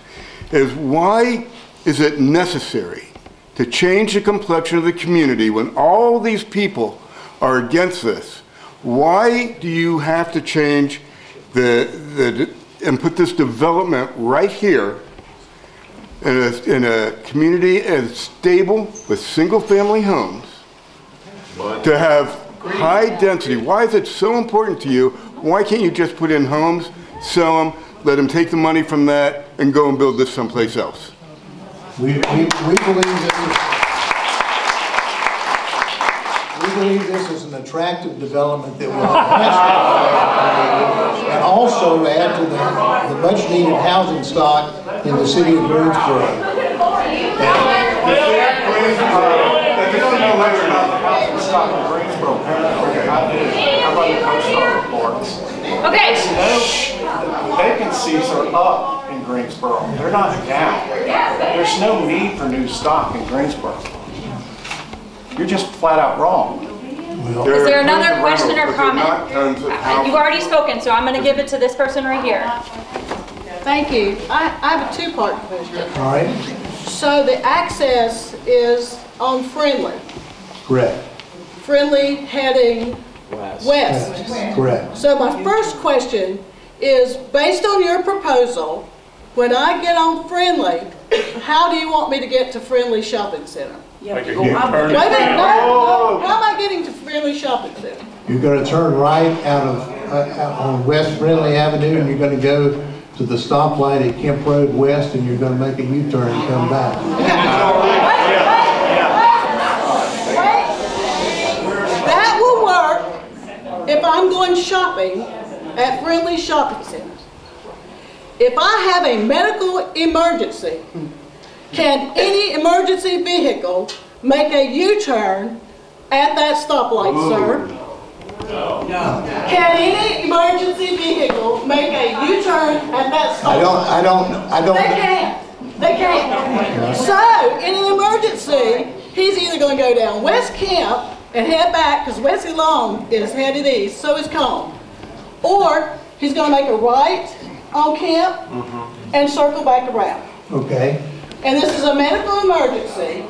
is why is it necessary to change the complexion of the community when all these people are against this? Why do you have to change the, the, and put this development right here in a, in a community as stable with single-family homes to have high density? Why is it so important to you? Why can't you just put in homes, sell them, let them take the money from that and go and build this someplace else? We, we, we believe this is, we believe this is an attractive development that will enhance the and also add to the, the much-needed housing stock in the city of Greensboro. Okay. No, vacancies are up in Greensboro. They're not down. There's no need for new stock in Greensboro. You're just flat out wrong. Is there another question or comment? Uh, You've already spoken, so I'm gonna give it to this person right here. Thank you. I, I have a two-part question. All right? So the access is on Friendly. Correct. Friendly heading west. Correct. So my first question is, based on your proposal, when I get on Friendly, how do you want me to get to Friendly Shopping Center? Like a Wait a U-turn. minute, no, no, how am I getting to Friendly Shopping Center? You're gonna turn right out of, uh, out on West Friendly Avenue, and you're gonna go to the stoplight at Kemp Road West, and you're gonna make a U-turn and come back. That will work if I'm going shopping at Friendly Shopping Center. If I have a medical emergency, can any emergency vehicle make a U-turn at that stoplight, sir? Can any emergency vehicle make a U-turn at that stoplight? I don't, I don't, I don't. They can't. They can't. So, in an emergency, he's either going to go down West Kemp and head back, because Wesley Long is headed east, so is Cone. Or he's going to make a right on Kemp mm-hmm. and circle back around. Okay. And this is a medical emergency,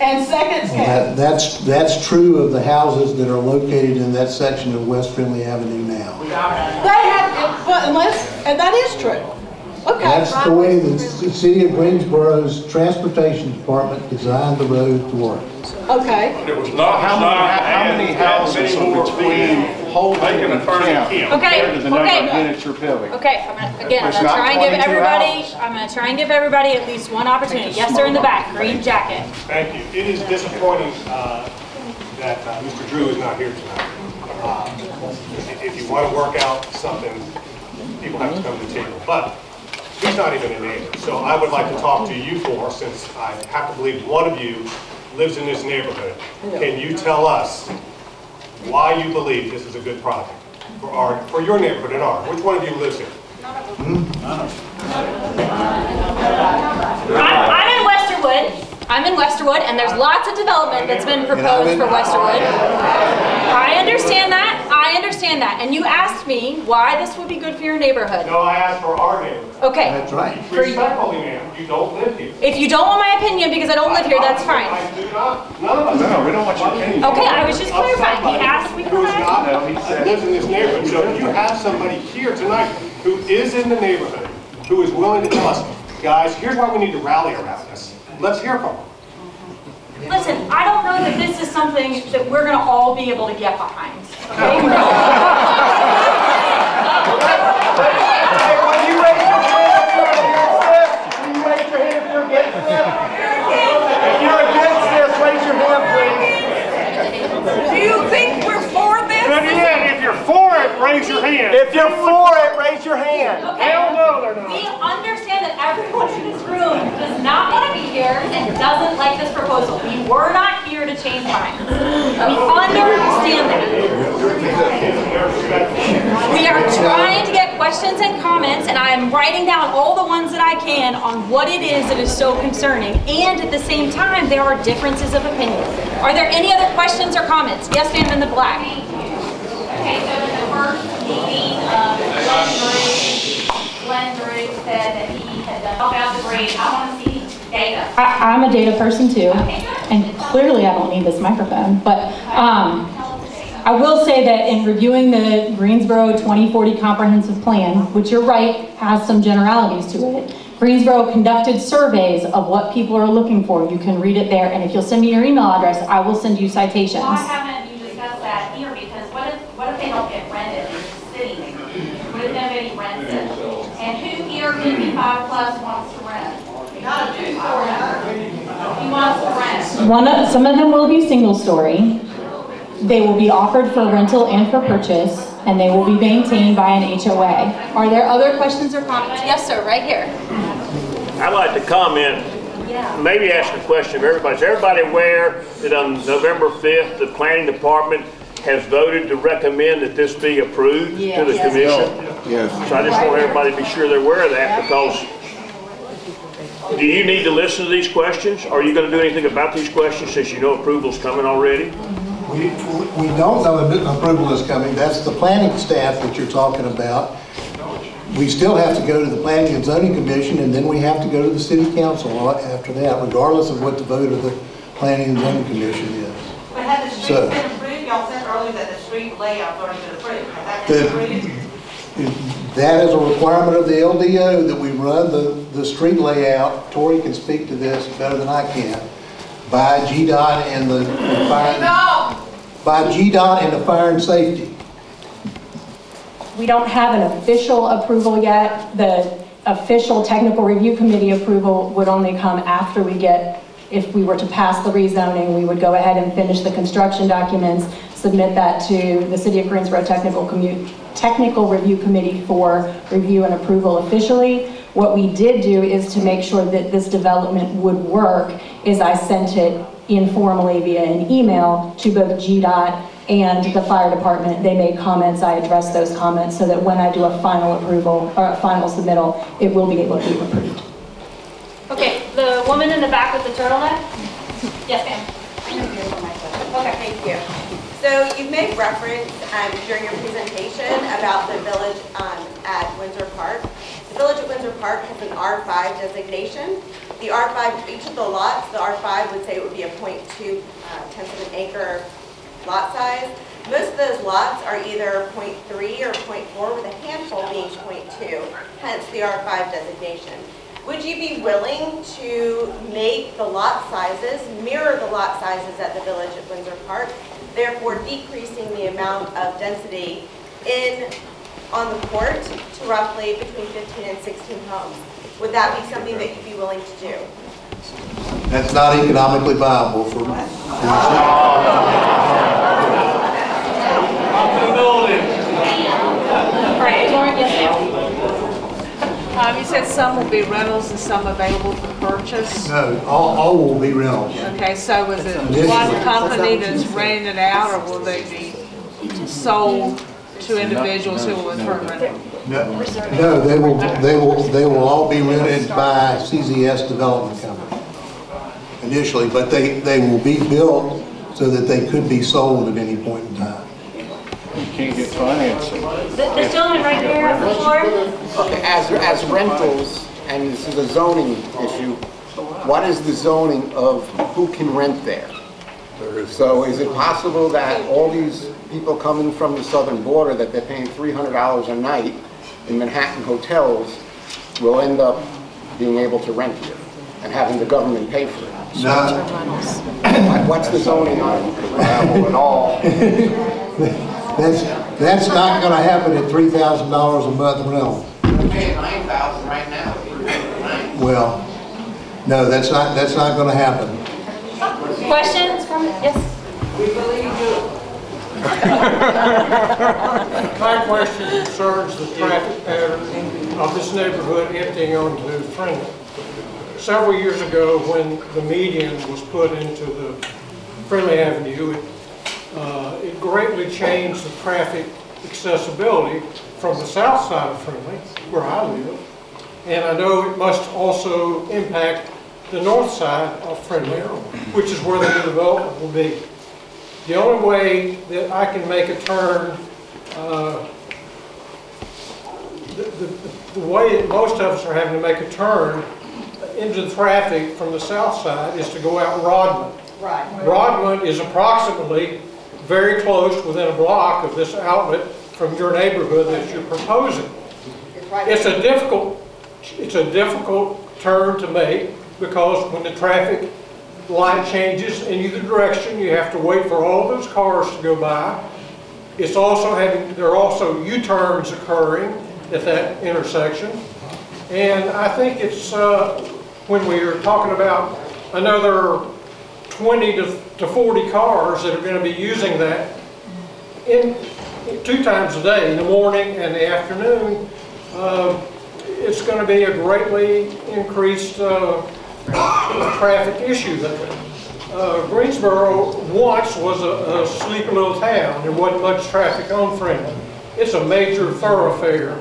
and seconds Well, count. that- That's, that's true of the houses that are located in that section of West Friendly Avenue now. They have, but unless, and that is true. Okay. That's the way the city of Greensboro's transportation department designed the road to work. Okay. It was not How many, how many houses are between vehicles. Whole They can building it count in. compared to the number Okay, of okay. units you're building. Okay, I'm gonna, again, I'm It's gonna not try and give 22 everybody, hours. I'm gonna try and give everybody at least one opportunity. Yes, sir, in the back, green jacket. Thank you. It is disappointing uh, that uh, Mr. Drew is not here tonight. Uh, If if you want to work out something, people have to come to the table. But he's not even a neighbor. So I would like to talk to you four, since I have to believe one of you lives in this neighborhood. Can you tell us why you believe this is a good project for our, for your neighborhood and ours? Which one of you lives here? I'm, I'm in Westerwood. I'm in Westerwood, and there's lots of development that's been proposed for Westerwood. I understand that. I understand that. And you asked me why this would be good for your neighborhood. No, I asked for our neighborhood. Okay. That's right. Respectfully, ma'am, you don't live here. If you don't want my opinion because I don't live here, that's fine. I do not. None of us. No, we don't want your opinion. Okay, I was just clarifying. He asked me Who for my not, No, he lives in this neighborhood. So if you have somebody here tonight who is in the neighborhood, who is willing to tell us, guys, here's why we need to rally around this. Let's hear from them. Listen, I don't know that this is something that we're gonna all be able to get behind. Okay? You raise your hand if you're against this? Will you raise your hand if you're against this? If you're against this, raise your hand, please. Do you think we're for this? if you're for it, raise your hand. If you're for it, raise your hand. Okay. no, they're not. We understand that everyone in this room does not want to be here and doesn't like this proposal. We were not here change minds. We understand that. We are trying to get questions and comments, and I'm writing down all the ones that I can on what it is that is so concerning. And at the same time, there are differences of opinion. Are there any other questions or comments? Yes, ma'am, in the black. Okay, so in the first meeting, um, Glenn Drew, Glenn Drew said that he had done, about the grade, I want to see data. I, I'm a data person too, and clearly I don't need this microphone, but, um, I will say that in reviewing the Greensboro 2040 Comprehensive Plan, which you're right, has some generalities to it, Greensboro conducted surveys of what people are looking for. You can read it there, and if you'll send me your email address, I will send you citations. Why haven't you discussed that here? Because what if, what if they don't get rented, they're just sitting there? What if nobody rents it? And who here, 55 plus, wants to rent? Not a two-story. He wants to rent. One, of- some of them will be single-story. They will be offered for rental and for purchase, and they will be maintained by an HOA. Are there other questions or comments? Yes, sir, right here. I'd like to comment, maybe ask a question of everybody. Is everybody aware that on November 5th, the planning department has voted to recommend that this be approved to the Yes. commission? Yes. So I just want everybody to be sure they're aware of that because do you need to listen to these questions? Are you going to do anything about these questions since you know approval's coming already? We, we don't know if approval is coming, that's the planning staff that you're talking about. We still have to go to the planning and zoning commission, and then we have to go to the city council after that, regardless of what the vote of the planning and zoning commission is. But had the streets So- been approved, y'all said earlier that the street layout's already been approved. Has that The- been approved? That is a requirement of the LDO, that we run the, the street layout, Tori can speak to this better than I can, by GDOT and the fire, by GDOT and the fire and safety. We don't have an official approval yet. The official technical review committee approval would only come after we get, if we were to pass the rezoning, we would go ahead and finish the construction documents, submit that to the City of Greensboro Technical Commu, Technical Review Committee for review and approval officially. What we did do is to make sure that this development would work, is I sent it informally via an email to both GDOT and the fire department. They made comments, I addressed those comments, so that when I do a final approval, or a final submittal, it will be able to be approved. Okay, the woman in the back with the turtleneck? Yes, ma'am. Okay, thank you. So you made reference um, during your presentation about the village um, at Windsor Park. The village at Windsor Park has an R5 designation. The R5, each of the lots, the R5 would say it would be a .2 uh, tenths of an acre lot size. Most of those lots are either .3 or .4, with a handful being .2, hence the R5 designation. Would you be willing to make the lot sizes mirror the lot sizes at the Village at Windsor Park, therefore decreasing the amount of density in, on the court to roughly between 15 and 16 homes? Would that be something that you'd be willing to do? That's not economically viable for, Right, Lauren, yes, ma'am. Um, you said some will be rentals and some available for purchase? no, all, all will be rentals. Okay, so is it Initially. one company that's renting it out, or will they be sold to individuals who will in turn rent them? No, no, they will, they will, they will all be rented by CZS Development Company initially, but they, they will be built so that they could be sold at any point in time. You can't get financing. The the gentleman right there on the floor, Okay, as, as rentals, and this is a zoning issue, what is the zoning of who can rent there? So is it possible that all these people coming from the southern border, that they're paying $300 a night in Manhattan hotels, will end up being able to rent here and having the government pay for it? No. What's the zoning on travel and all? That's, that's not gonna happen at three thousand dollars a month rental. They're paying 9000 right now. Well, no, that's not, that's not gonna happen. questions from, yes? We believe you. My question concerns the traffic pattern of this neighborhood emptying onto Friendly. Several years ago, when the median was put into the Friendly Avenue, it, uh, it greatly changed the traffic accessibility from the south side of Friendly, where I live. And I know it must also impact the north side of Friendly, which is where the new development will be. The only way that I can make a turn, uh, the, the, the way that most of us are having to make a turn into the traffic from the south side is to go out Rodman. Right. Rodman is approximately very close, within a block of this outlet from your neighborhood that you're proposing. It's a difficult, it's a difficult turn to make because when the traffic light changes in either direction, you have to wait for all those cars to go by. It's also having, there are also U-turns occurring at that intersection. And I think it's, uh, when we are talking about another 20 to to 40 cars that are going to be using that in, two times a day, in the morning and the afternoon, uh, it's going to be a greatly increased uh, traffic issue. Uh, Greensboro once was a, a sleepy little town. There wasn't much traffic on Franklin. It's a major thoroughfare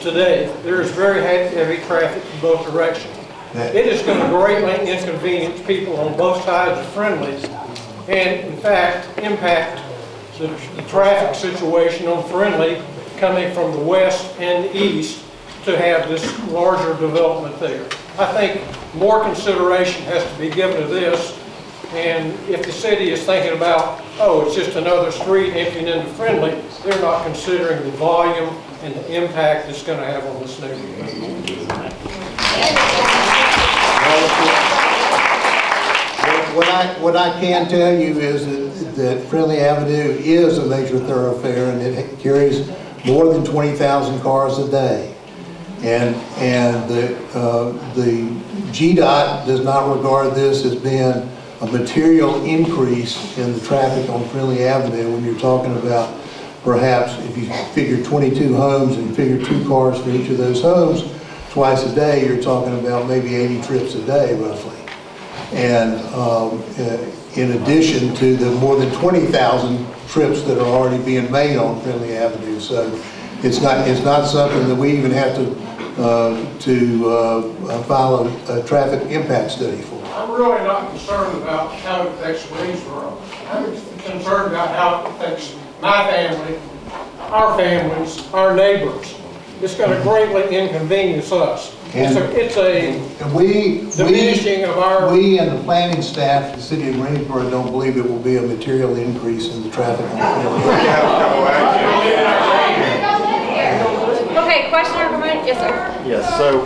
today. There is very heavy traffic in both directions. It is going to greatly inconvenience people on both sides of Friendly and in fact impact the, the traffic situation on Friendly coming from the west and the east to have this larger development there. I think more consideration has to be given to this and if the city is thinking about, oh, it's just another street emptying into Friendly, they're not considering the volume and the impact it's going to have on this neighborhood. What I, what I can tell you is that, that Friendly Avenue is a major thoroughfare and it carries more than 20,000 cars a day. And, and the, uh, the GDOT does not regard this as being a material increase in the traffic on Friendly Avenue when you're talking about perhaps if you figure 22 homes and figure two cars for each of those homes, twice a day, you're talking about maybe 80 trips a day roughly. And um, uh, in addition to the more than 20,000 trips that are already being made on Friendly Avenue. So it's not, it's not something that we even have to, uh, to uh, file a, a traffic impact study for. I'm really not concerned about how it affects Greensboro. I'm concerned about how it affects my family, our families, our neighbors. It's going to greatly inconvenience us. It's a, it's a And we, diminishing of our, we and the planning staff, the city of Greensboro, don't believe it will be a material increase in the traffic on Friendly. Okay, question or comment? Yes, sir. Yes, so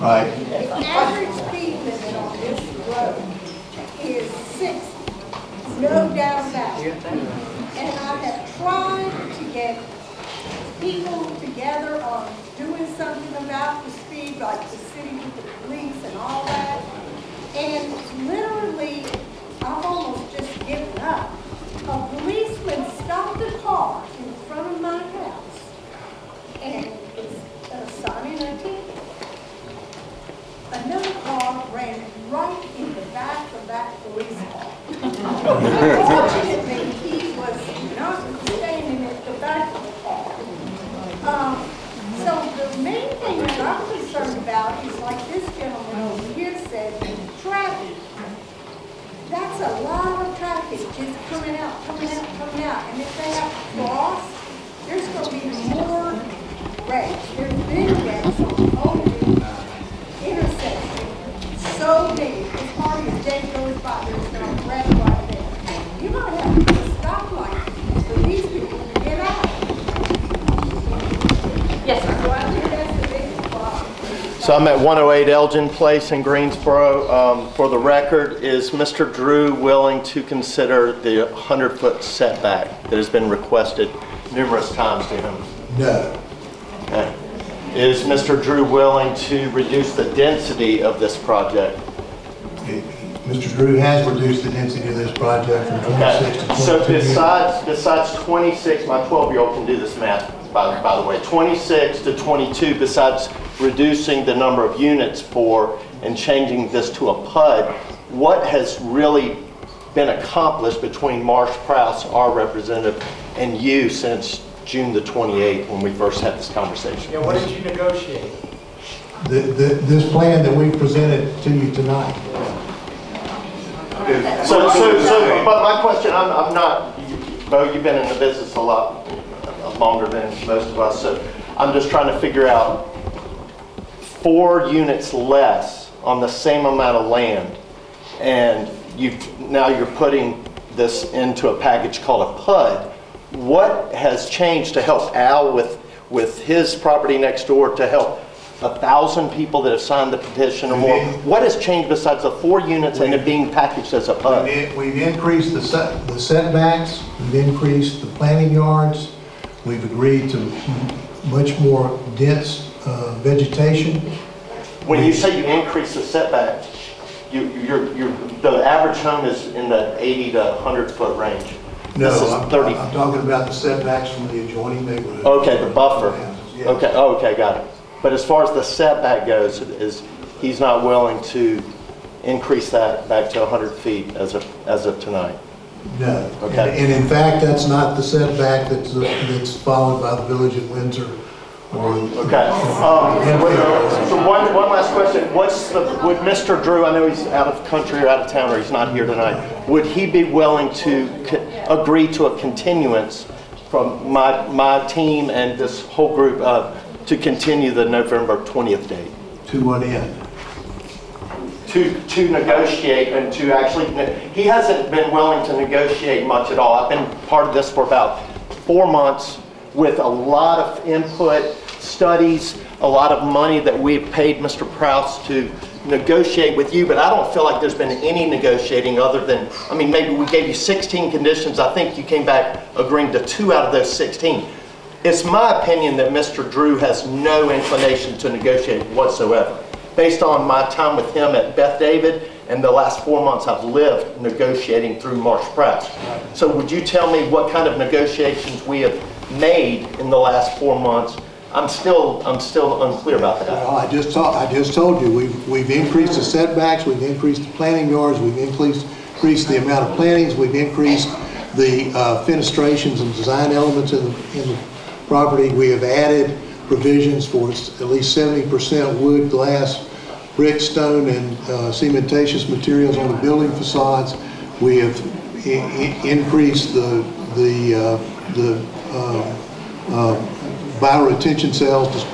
Right. The average speed limit on this road is sixty, no doubt about it. And I have tried to get people together on doing something about the speed, like the city with the police and all that. And literally, I've almost just given up. A policeman stopped a car in front of my house and was uh, signing a ticket. Another car ran right in the back of that police car. Fortunately, he was not standing at the back of the car. Um, so the main thing that I'm concerned about is like this gentleman over here said, traffic. That's a lot of traffic just coming out, coming out, coming out. And if they have to cross, there's gonna be more wrecks. There's been wrecks So big, as far as day goes by, there's no wreck right there. You're gonna have to put a for these people to get out. Yes, sir. So I think that's the biggest problem. So I'm at 108 Elgin Place in Greensboro. Um, For the record, is Mr. Drew willing to consider the 100-foot setback that has been requested numerous times to him? No. Okay. Is Mr. Drew willing to reduce the density of this project? Mr. Drew has reduced the density of this project from 26 to 22 So besides, besides 26, my 12-year-old can do this math, by, by the way, 26 to 22, besides reducing the number of units for and changing this to a PUD, what has really been accomplished between Marsh Prouse, our representative, and you since June the 28th, when we first had this conversation? Yeah, what did you negotiate? The, the, this plan that we presented to you tonight. So, so, so, but my question, I'm, I'm not, Bo, you've been in the business a lot longer than most of us, so I'm just trying to figure out four units less on the same amount of land, and you've, now you're putting this into a package called a PUD. What has changed to help Al with, with his property next door to help a thousand people that have signed the petition or more? What has changed besides the four units and it being packaged as a PUD? We've we've increased the set- the setbacks, we've increased the planting yards, we've agreed to much more dense uh, vegetation. When you say you increase the setback, you, you're, you're, the average home is in the 80 to 100 foot range. No, This is I'm 30. I'm talking about the setbacks from the adjoining neighborhood. Okay, the buffer. Okay, oh, okay, got it. But as far as the setback goes, is, he's not willing to increase that back to 100 feet as of, as of tonight? No. Okay. And and in fact, that's not the setback that's, that's followed by the village of Windsor or. Okay. Um, So one, one last question. What's the, would Mr. Drew, I know he's out of country or out of town, or he's not here tonight, would he be willing to agree to a continuance from my, my team and this whole group uh, to continue the November 20th date? To what end? To, to negotiate and to actually, he hasn't been willing to negotiate much at all. I've been part of this for about four months with a lot of input, studies, a lot of money that we've paid Mr. Prouse to negotiate with you, but I don't feel like there's been any negotiating other than, I mean, maybe we gave you 16 conditions. I think you came back agreeing to two out of those 16. It's my opinion that Mr. Drew has no inclination to negotiate whatsoever. Based on my time with him at Beth David and the last four months I've lived negotiating through Marsh Prouse. So would you tell me what kind of negotiations we have made in the last four months? I'm still, I'm still unclear about that. Well, I just told, I just told you, we've, we've increased the setbacks, we've increased the planting yards, we've increased, increased the amount of plantings, we've increased the uh, fenestrations and design elements in the, in the property. We have added provisions for at least seventy percent wood, glass, brick, stone, and uh, cementitious materials on the building facades. We have i- i- increased the, the, uh, the uh, uh, bioretention cells, to-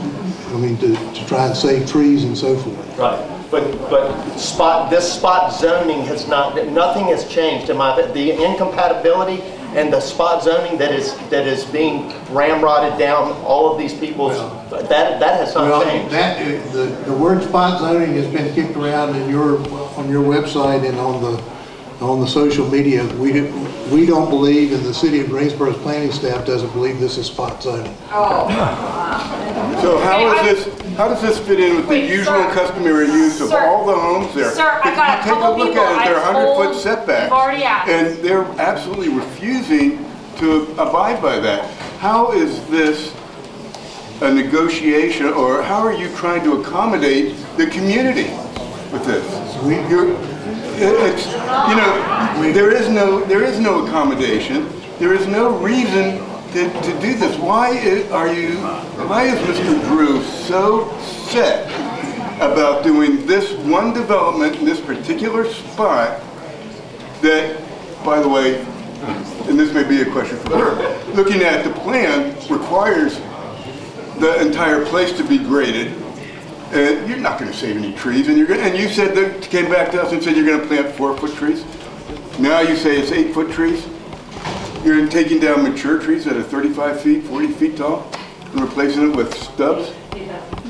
I mean, to, to try and save trees and so forth. Right, but, but spot, this spot zoning has not, nothing has changed in my, the incompatibility and the spot zoning that is, that is being ramrodded down all of these people's, that, that has Well, not changed. that, the, the word spot zoning has been kicked around in your, on your website and on the, on the social media. We, do- we don't believe, and the city of Greensboro's planning staff doesn't believe this is spot zoning. Oh. So how is this, how does this fit in with the usual sir. customary use of Sir. all the homes there? Sir, I If got a you take couple look people at it, They're hundred foot setbacks. you've already asked. And they're absolutely refusing to abide by that. How is this a negotiation, or how are you trying to accommodate the community with this? You're, you know, there is no, there is no accommodation. There is no reason to, to do this. Why i- are you, why is Mr. Drew so set about doing this one development in this particular spot that, by the way, and this may be a question for her, looking at the plan requires the entire place to be graded. And you're not gonna save any trees, and you're gonna, and you said that, came back to us and said you're gonna plant four-foot trees. Now you say it's eight-foot trees? You're taking down mature trees that are 35 feet, 40 feet tall, and replacing it with stubs?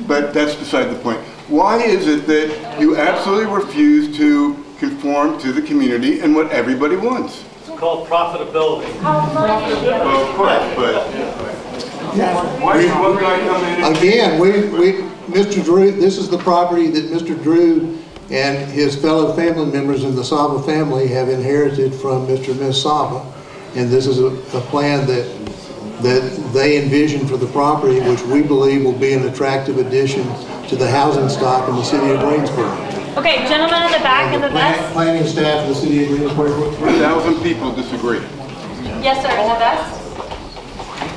But that's beside the point. Why is it that you absolutely refuse to conform to the community and what everybody wants? It's called profitability. Well, of course, but why should one guy come in. Again, we, we, Mr. Drew, this is the property that Mr. Drew and his fellow family members in the Saba family have inherited from Mr. and Ms. Saba. And this is a, a plan that, that they envision for the property, which we believe will be an attractive addition to the housing stock in the city of Greensboro. Okay, gentlemen in the back in the Plan- vest. Planning staff of the city of Greensboro. A thousand people disagree. Yes, sir, in the vest.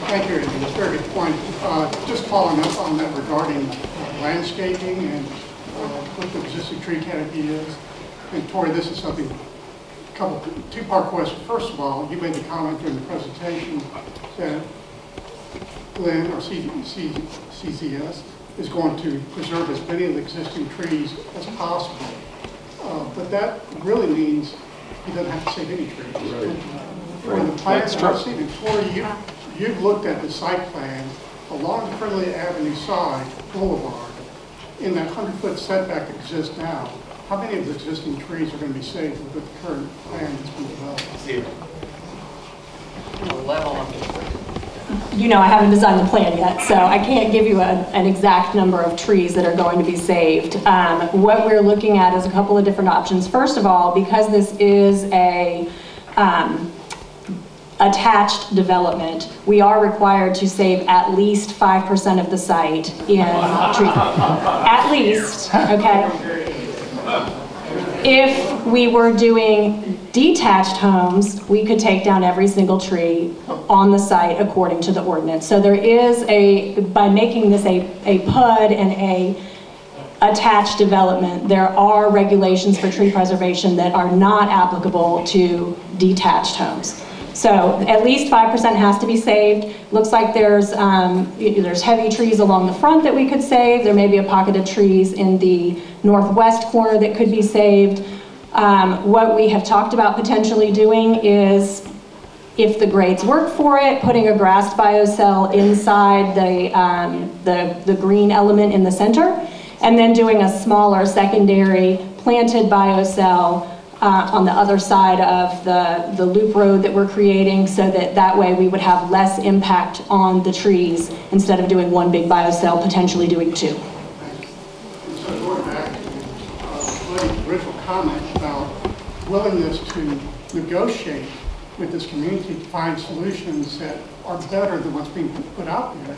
Thank you, It's a very good point. Uh, Just following up on that regarding uh, landscaping and uh, what the existing tree canopy is. And Tori, this is something, a couple, two-part question. First of all, you made the comment during the presentation that Glenn, or C- C- CCS, is going to preserve as many of the existing trees as possible. Uh, But that really means he doesn't have to save any trees. For the plans that I've seen, and Tori, you, you've looked at the site plan along Friendly Avenue side, Boulevard, in that hundred-foot setback that exists now, how many of the existing trees are gonna be saved with the current plan that's been developed? Zero. you know, I haven't designed the plan yet, so I can't give you a- an exact number of trees that are going to be saved. Um, What we're looking at is a couple of different options. First of all, because this is a um, attached development, we are required to save at least 5% of the site in tree. At least, okay? If we were doing detached homes, we could take down every single tree on the site according to the ordinance. So there is a, by making this a, a PUD and a attached development, there are regulations for tree preservation that are not applicable to detached homes. So at least 5% has to be saved. Looks like there's, um, there's heavy trees along the front that we could save. There may be a pocket of trees in the northwest corner that could be saved. Um, What we have talked about potentially doing is, if the grades work for it, putting a grassed biocell inside the, um, the, the green element in the center, and then doing a smaller secondary planted biocell uh, on the other side of the, the loop road that we're creating, so that that way we would have less impact on the trees, instead of doing one big biocell, potentially doing two. So going back to uh, Buddy's original comment about willingness to negotiate with this community to find solutions that are better than what's being put out there,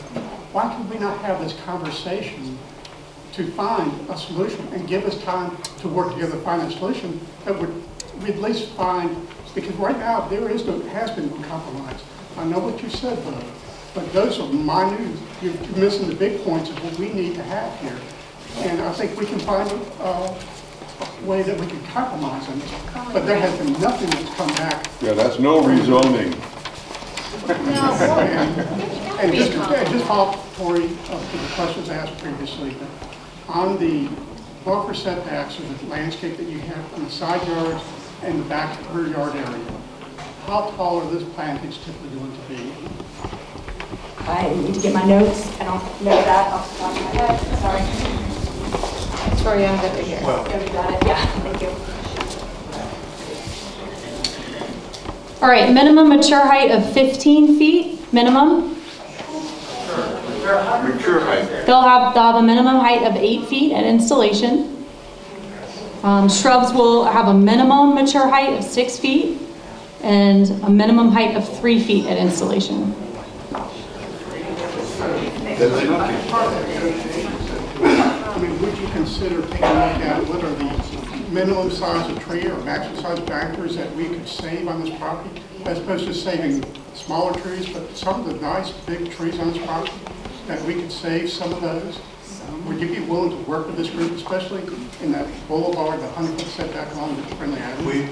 why can we not have this conversation to find a solution and give us time to work together to find a solution that would we at least find, because right now, there is no, has been no compromise. I know what you said, Bud, but those are minute, you're missing the big points of what we need to have here. And I think we can find a a way that we can compromise on this. But there has been nothing that's come back. Yeah, that's no rezoning. And and just, and just follow, up, uh, to the questions asked previously, on the buffer setbacks or the landscape that you have on the side yards and the back rear yard area, How tall are those plantings typically going to be? I need to get my notes. I don't know that off the top of my head. Sorry. Sorry, I'm good to hear. Yeah, you got it. Yeah, thank you. All right, minimum mature height of 15 feet, minimum. Mature height. They'll have, they'll have a minimum height of eight feet at installation. Um, Shrubs will have a minimum mature height of six feet and a minimum height of three feet at installation. I mean, would you consider taking a look at what are the minimum size of tree or maximum size factors that we could save on this property? As opposed to saving smaller trees, but some of the nice big trees on this property, that we could save some of those? Would you be willing to work with this group, especially in that boulevard, the 100-foot setback along the Friendly Avenue?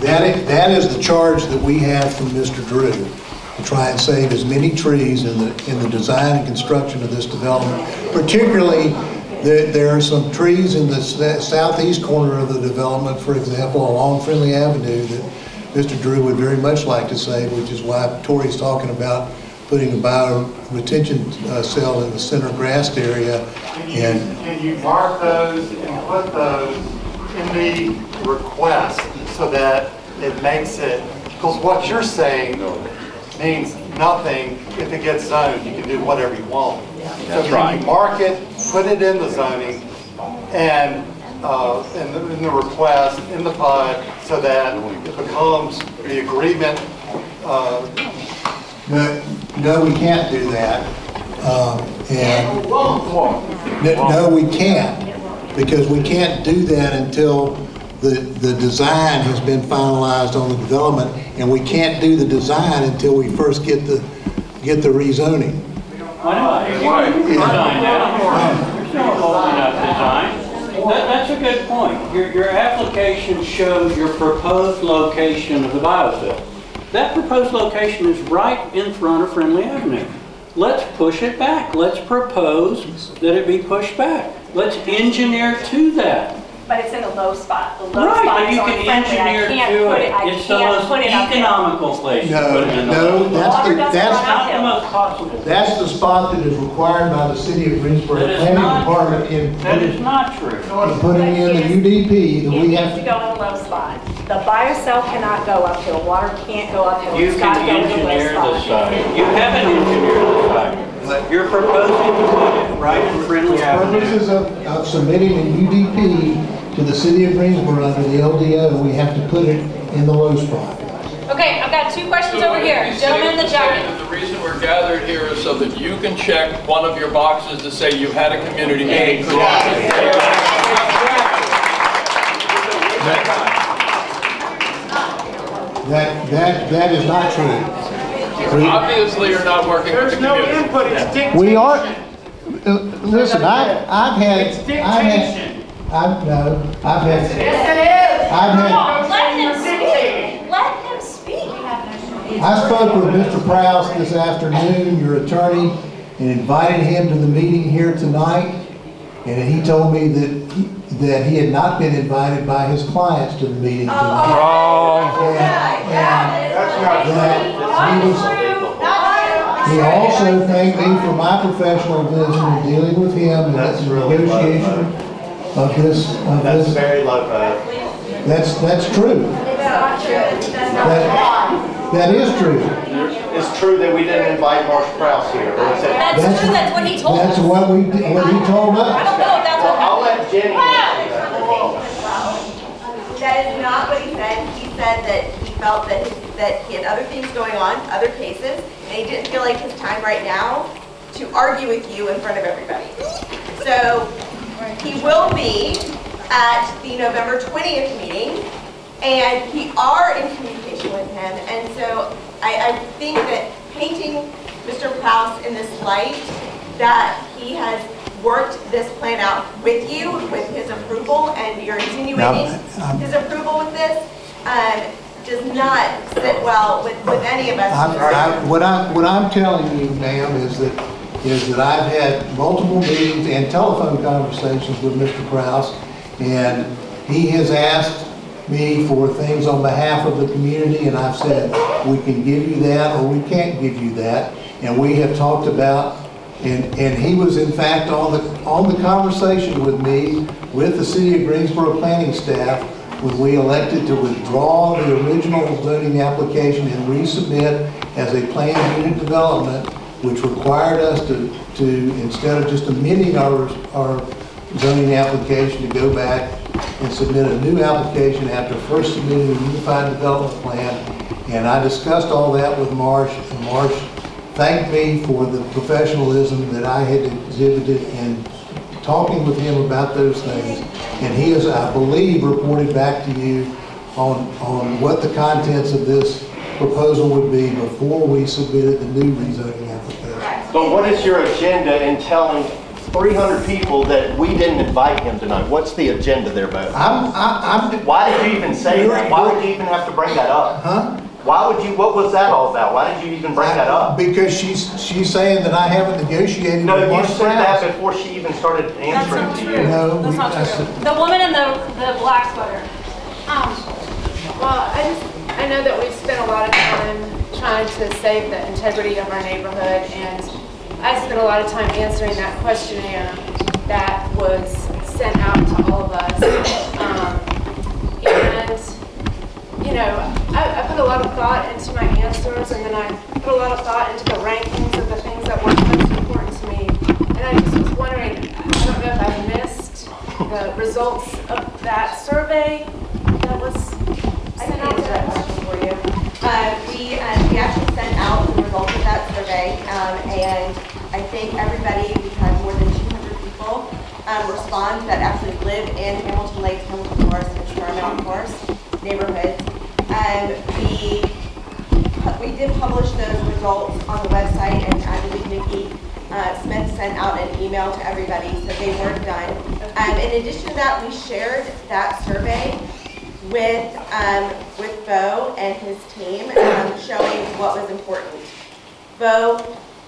That is, that is the charge that we have from Mr. Drew, to try and save as many trees in the, in the design and construction of this development. Particularly, there, there are some trees in the southeast corner of the development, for example, along Friendly Avenue, that Mr. Drew would very much like to save, which is why Tori's talking about putting a bio retention uh, cell in the center grassed area. Can And Can you mark those and put those in the request so that it makes it, because what you're saying means nothing if it gets zoned, you can do whatever you want. So can you mark it, put it in the zoning, and, uh, in the, in the request, in the PUD, so that it becomes the agreement, uh, No, no, we can't do that. Um, And, no, we can't, because we can't do that until the, the design has been finalized on the development, and we can't do the design until we first get the, get the rezoning. Why not? Why? That, that's a good point. Your, your application shows your proposed location of the biofill. That proposed location is right in front of Friendly Avenue. Let's push it back. Let's propose that it be pushed back. Let's engineer to that. But it's in a low spot. The low Right, spot but is you on can Friendly. I engineer can't to put it. I It's the most put it up there. economical place to No, put it in the. no, that's the, doesn't that's, Not the most possible. that's the spot that is required by the city of Greensboro That is Planning not Department in That is not true. in putting in the UDP, that we have to to go in a low spot. The biocell cannot go uphill. Water can't go uphill. You It's got to can go in a low engineer the spot. site. You haven't engineered the site. You're proposing to put it right in Friendly For Avenue. purposes of, of submitting a UDP to the city of Greensboro under the LDO, we have to put it in the low spot. Okay, I've got two questions over here. Gentleman in the jacket. The reason we're gathered here is so that you can check one of your boxes to say you've had a community meeting. That, that, that is not true. We, Obviously, you're not working with the community. We are, uh, listen, I, I've had, I've had, I've, no, I've had. I've had, Let him speak. Let him speak. I spoke with Mr. Prouse this afternoon, your attorney, and invited him to the meeting here tonight. And he told me that, he- that he had not been invited by his clients to the meeting tonight. That he was, he also thanked me for my professional vision in dealing with him and that's the negotiation of this, of That's this. very low, uh, That's, that's true. That's not That, that is true. It's true that we didn't invite Marsh Prouse here. or is it- That's true, that's what he told us. That's what we, did- what he told I us. That. That is not what he said. He said that he felt that, that he had other things going on, other cases, and he didn't feel like his time right now to argue with you in front of everybody. So he will be at the November 20th meeting, and we are in communication with him. And so I, I think that painting Mr. Prouse in this light, that he has worked this plan out with you, with his approval, and you're insinuating um, his approval with this, um, does not sit well with, with any of us. I'm- I- What I'm, what I'm telling you, ma'am, is that, is that I've had multiple meetings and telephone conversations with Mr. Prouse, and he has asked me for things on behalf of the community, and I've said, we can give you that, or we can't give you that. And we have talked about, and, and he was in fact on the, on the conversation with me, with the city of Greensboro planning staff, when we elected to withdraw the original zoning application and resubmit as a planned unit development, which required us to, to, instead of just amending our, our zoning application, to go back and submit a new application after first submitting a unified development plan. And I discussed all that with Marsh, and Marsh thanked me for the professionalism that I had exhibited in talking with him about those things. And he has, I believe, reported back to you on, on what the contents of this proposal would be before we submitted the new rezoning application. But what is your agenda in telling 300 people that we didn't invite him tonight? What's the agenda there, Bo? I'm, I, I'm. Why did you even say that? Why would you even have to bring that up? Huh? Why would you, what was that all about? Why did you even bring that up? Because she's, she's saying that I haven't negotiated No, with you Mark said that before she even started answering to you. No, That's we- not true. said- The woman in the, the black sweater. Um, well, I just, I know that we've spent a lot of time trying to save the integrity of our neighborhood, and I spent a lot of time answering that questionnaire that was sent out to all of us. Um, and, you know, I, I put a lot of thought into my answers, and then I put a lot of thought into the rankings of the things that were most important to me. And I just was wondering, I don't know if I missed the results of that survey that was I can answer that question for you. Uh, we, uh, we actually sent out the results of that survey, um, and I think everybody, we had more than 200 people, um, respond that actually live in Hamilton Lakes, Hamilton Forest, and Star Forest neighborhoods. We, we did publish those results on the website, and I believe Nicky uh, Smith sent out an email to everybody, so they weren't done. Um, in addition to that, we shared that survey with, um, with Bo and his team, um, showing what was important. Bo,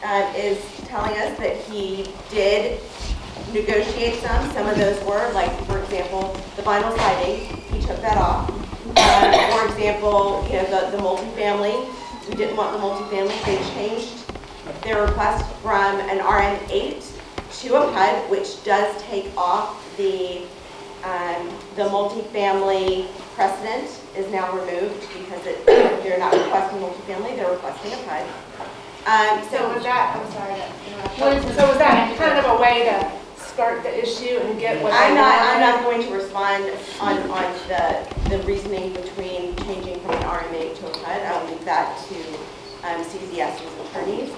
um, is telling us that he did negotiate some, some of those were, like, for example, the vinyl siding, he took that off. Um, for example, you know, the, the multifamily, we didn't want the multifamily, they changed their request from an RM8 to a PUD, which does take off the, um, the multifamily precedent is now removed because it, they're not requesting multifamily, they're requesting a PUD. Um, So was that, I'm sorry. So was that kind of a way to skirt the issue and get what I'm not? I'm not going to respond on, on the, the reasoning between changing from an RM8 to a PUD. I'll leave that to um, CZS's attorneys.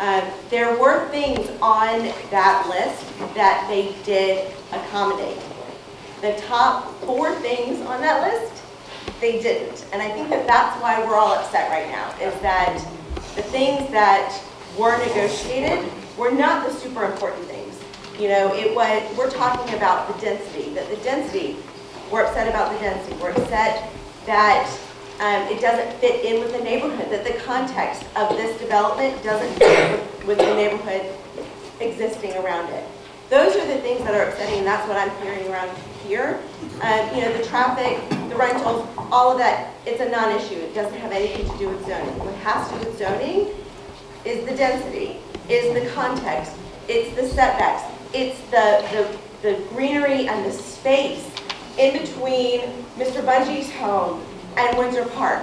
Um, There were things on that list that they did accommodate. The top four things on that list, they didn't. And I think that that's why we're all upset right now, is that the things that were negotiated were not the super important things. You know, it was, we're talking about the density, that the density, we're upset about the density. We're upset that um, it doesn't fit in with the neighborhood, that the context of this development doesn't fit with, with the neighborhood existing around it. Those are the things that are upsetting, and that's what I'm hearing around here. Um, you know, the traffic, the rentals, all of that, it's a non-issue. It doesn't have anything to do with zoning. What has to do with zoning is the density, is the context, it's the setbacks, it's the, the, the greenery and the space in between Mr. Bungie's home and Windsor Park.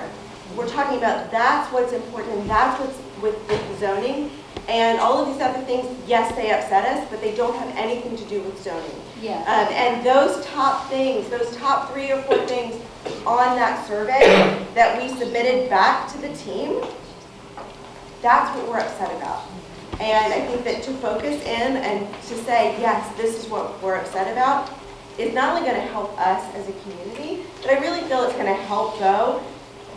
We're talking about that's what's important, and that's what's with, with the zoning. And all of these other things, yes, they upset us, but they don't have anything to do with zoning. Yeah. Um, and those top things, those top three or four things on that survey that we submitted back to the team, that's what we're upset about. And I think that to focus in and to say, yes, this is what we're upset about, is not only going to help us as a community, but I really feel it's going to help Go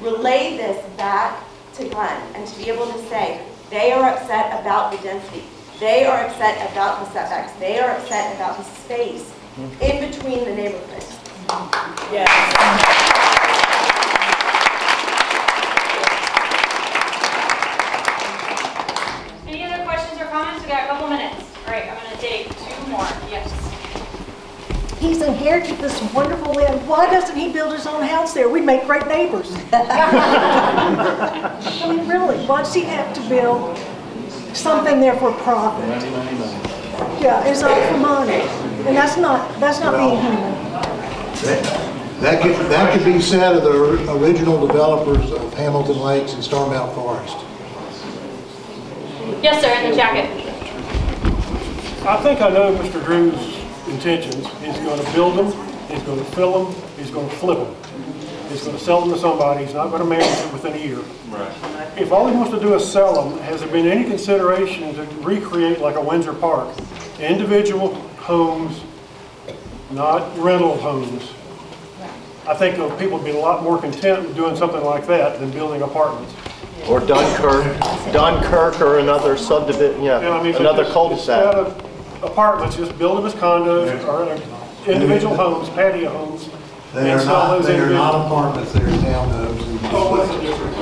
relay this back to Glenn and to be able to say, they are upset about the density. They are upset about the setbacks. They are upset about the space mm-hmm. in between the neighborhoods. Any other questions or comments? We got a couple minutes. All right, I'm gonna take two more. Yes. he's inherited this wonderful land. Why doesn't he build his own house there? We'd make great neighbors. I mean, really, why does he have to build something there for profit? Yeah, it's all for money. And that's not, that's not being human. That could, that could be said of the original developers of Hamilton Lakes and Starmount Forest. Yes, sir, in the jacket. I think I know Mr. Drew's intentions. He's going to build them, he's going to fill them, he's going to flip them. He's going to sell them to somebody, he's not going to manage it within a year. Right. If all he wants to do is sell them, has there been any consideration to recreate like a Windsor Park? Individual homes, not rental homes. I think people would be a lot more content with doing something like that than building apartments. Or Dunkirk, Dunkirk or another subdivision, Yeah, I mean, another just- cul-de-sac. Instead of apartments, just build them as condos or uh, individual homes, patio homes. They are not, they are not apartments, they are townhomes. Oh, what's the difference?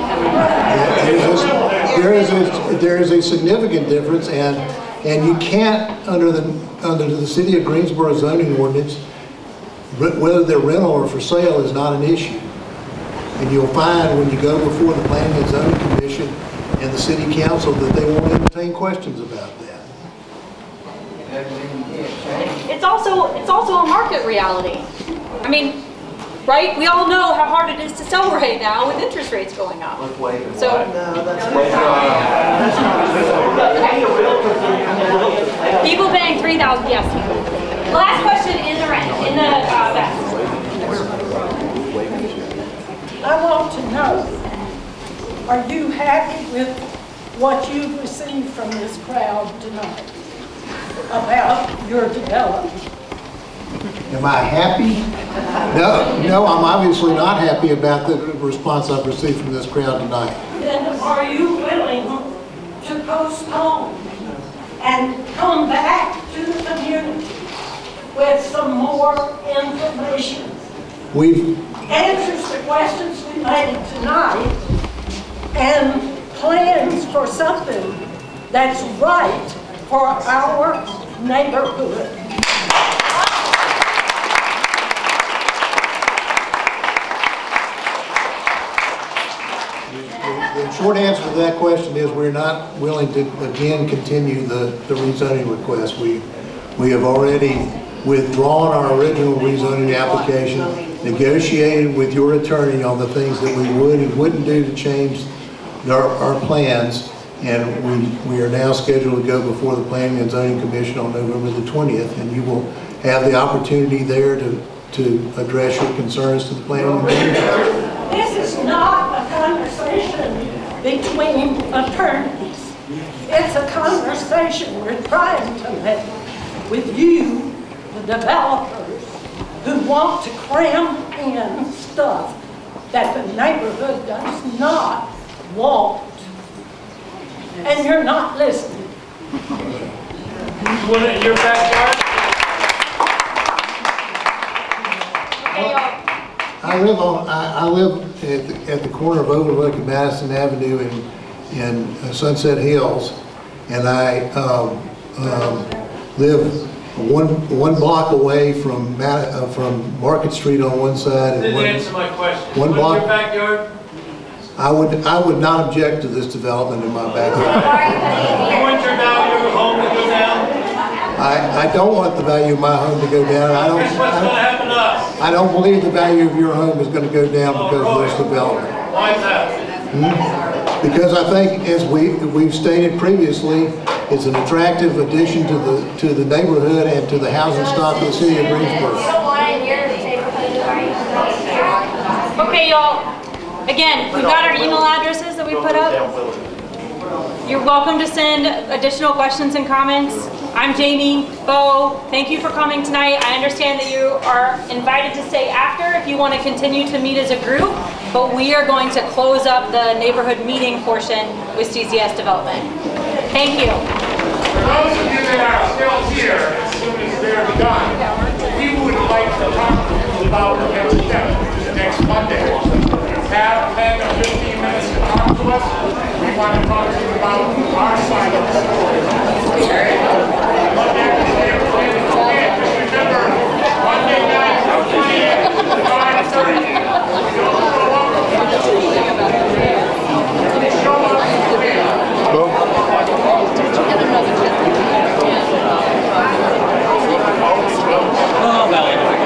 There is, a- there is a significant difference, and, and you can't, under the, under the city of Greensboro zoning ordinance, whether they're rental or for sale is not an issue. And you'll find when you go before the planning and zoning commission and the city council that they won't entertain questions about that. It's also, it's also a market reality. I mean, right, we all know how hard it is to sell right now with interest rates going up. So. People paying three thousand, yes. Last question in the, rent- in the, uh, back. I want to know, are you happy with what you've received from this crowd tonight about your development? Am I happy? No, no, I'm obviously not happy about the response I've received from this crowd tonight. Then are you willing to postpone and come back to the community with some more information? We've, Answers to questions we made tonight and plans for something that's right for our neighborhood. The short answer to that question is we're not willing to, again, continue the, the rezoning request. We, we have already withdrawn our original rezoning application, negotiated with your attorney on the things that we would and wouldn't do to change our, our plans, and we, we are now scheduled to go before the Planning and Zoning Commission on November the 20th, and you will have the opportunity there to, to address your concerns to the Planning and Zoning Commission. This is not a conversation between attorneys. It's a conversation we're trying to make with you, the developers, who want to cram in stuff that the neighborhood does not want. And you're not listening. Want it in your backyard? I live on, I, I live at, the- at the corner of Overlook and Madison Avenue in, in Sunset Hills. And I, um, um, live one, one block away from Ma, uh, from Market Street on one side and Didn't one. answer my question. one in block- your backyard? I would, I would not object to this development in my backyard. You want your value of home to go down? I, I don't want the value of my home to go down. I don't, Guess what's gonna happen to us? I don't believe the value of your home is gonna go down because of this development. Why is that? Because I think, as we, we've stated previously, it's an attractive addition to the, to the neighborhood and to the housing stock of the city of Greensboro. Okay, y'all. Again, we've got our email addresses that we put up. You're welcome to send additional questions and comments. I'm Jamie, Bo, thank you for coming tonight. I understand that you are invited to stay after if you want to continue to meet as a group, but we are going to close up the neighborhood meeting portion with CCS Development. Thank you. For those of you that are still here, as soon as they're done, we would like to talk about the next step, next Monday. Have 10 or 15 minutes to talk to us want to talk to you about our side of the story. Okay? Oh, well, anyway.